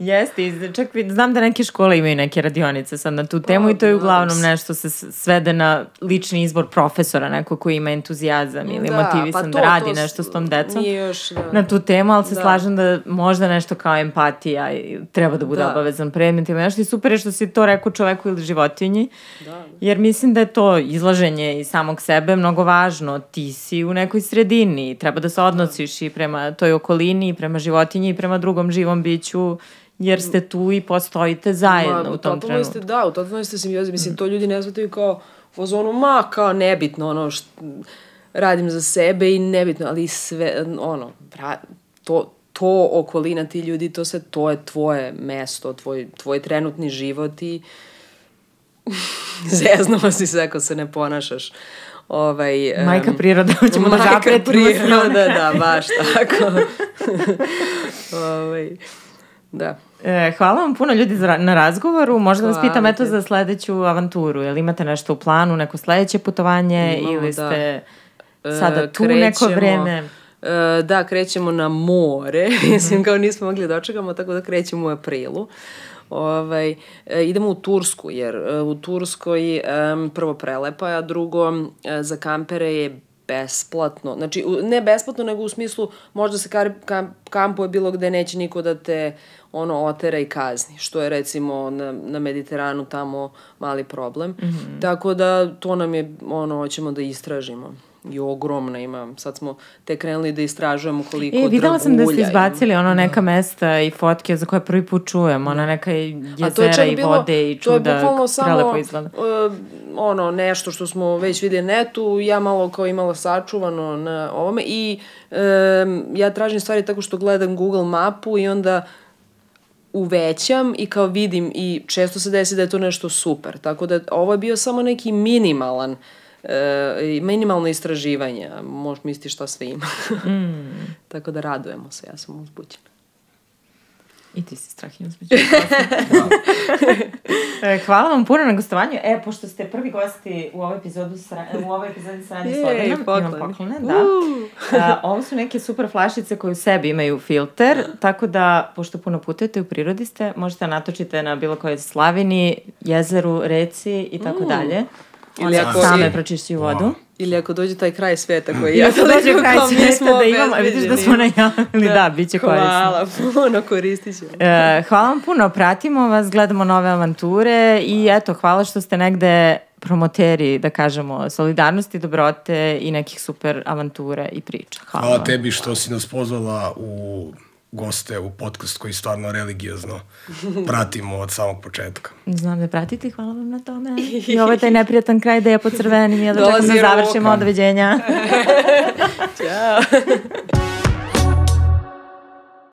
C: Jeste, i čak znam da neke škole imaju neke radionice sad na tu temu i to je uglavnom nešto se svede na lični izbor profesora, neko koji ima entuzijazam ili
A: Da,
C: motivisan
A: pa
C: da
A: to-
C: radi
A: to
C: nešto s tom decom.
A: Još, da.
C: na tu temu, ali se
A: Da.
C: slažem da možda nešto kao empatija i treba da bude
A: Da.
C: obavezan predmet ili nešto i super je što si to rekao čoveku ili životinji,
A: Da.
C: jer mislim da je to izlaženje i samog sebe mnogo važno. Ti si u nekoj sredini, treba da se odnosiš i prema toj okolini, i prema životinji i prema drugom živom biću, jer ste tu i postojite zajedno
A: Ma,
C: u tom trenutku.
A: Ste, da, u totalno ste simbiozi. Mislim, to ljudi ne shvataju kao fazonu, ma, kao nebitno, ono, št, radim za sebe i nebitno, ali sve, ono, bra, to, to okolina ti ljudi, to sve, to je tvoje mesto, tvoj, tvoj trenutni život i zeznula si se ako se ne ponašaš. Ovaj, em,
C: Majka priroda, hoćemo da
A: Majka
C: zapretimo
A: priroda, da, baš tako. ovaj, da.
C: E, hvala vam puno ljudi za, na razgovoru. Možda vas
A: Hvala
C: pitam eto za sledeću avanturu. Jel imate nešto u planu, neko sledeće putovanje
A: Imamo,
C: ili
A: da.
C: ste
A: E,
C: sada tu neko
A: krećemo-
C: vreme?
A: E, da, krećemo na more. Mislim, kao nismo mogli da dočekamo, tako da krećemo u aprilu. Ovaj, e, idemo u Tursku, jer e, u Turskoj em, prvo prelepa, a drugo e, za kampere je besplatno. Znači, ne besplatno, nego u smislu možda se kar, kam, kampuje bilo gde neće niko da te ono otera i kazni, što je recimo na, na Mediteranu tamo mali problem. Mm -hmm. Tako da to nam je, ono, hoćemo da istražimo. I ogromna ima. Sad smo te krenuli da istražujemo koliko
C: E, videla sam da ste
A: dragulja
C: izbacili ono neka mesta i fotke za koje prvi put čujem, ona neka
A: A to je
C: jezera i
A: bilo,
C: vode i
A: to je
C: čuda,
A: bukvalno samo
C: izgleda.
A: uh, ono nešto što smo već videli netu, ja malo kao imala sačuvano na ovome i um, ja tražim stvari tako što gledam Google mapu i onda uvećam i kao vidim i često se desi da je to nešto super. Tako da ovo je bio samo neki minimalan e, minimalno istraživanje, a možeš misliti šta sve ima. mm. Tako da radujemo se, ja sam uzbuđena.
C: I ti si strah i uzbuđen. E, Hvala vam puno na gostovanju. E, pošto ste prvi gosti u ovoj epizodi sra, u ovoj epizodi Sranje
A: Jej,
C: Slovenom, imam poklone, da. A, ovo su neke super flašice koje u sebi imaju filter, tako da, pošto puno putujete u prirodi ste, možete da natočite na bilo kojoj slavini, jezeru, reci i tako dalje.
A: Ili ako-
C: same pročišćuju vodu.
A: Ili ako dođe taj kraj sveta koji ja
C: ako dođe
A: toliko
C: kraj svijeta
A: smo
C: da imamo, vidiš da smo najavili, da, bit će korisno.
A: Hvala puno, koristit ćemo.
C: E, hvala vam puno, pratimo vas, gledamo nove avanture i eto, hvala što ste negde promoteri, da kažemo, solidarnosti, dobrote i nekih super avanture i priča. Hvala,
B: Hvala tebi što si nas pozvala u goste u podcast koji stvarno religiozno pratimo od samog početka.
C: Znam da pratite, hvala vam na tome. I ovo je taj neprijatan kraj da je po crvenim, ja da čekam da završimo,
A: ruka.
C: doviđenja.
A: Ćao.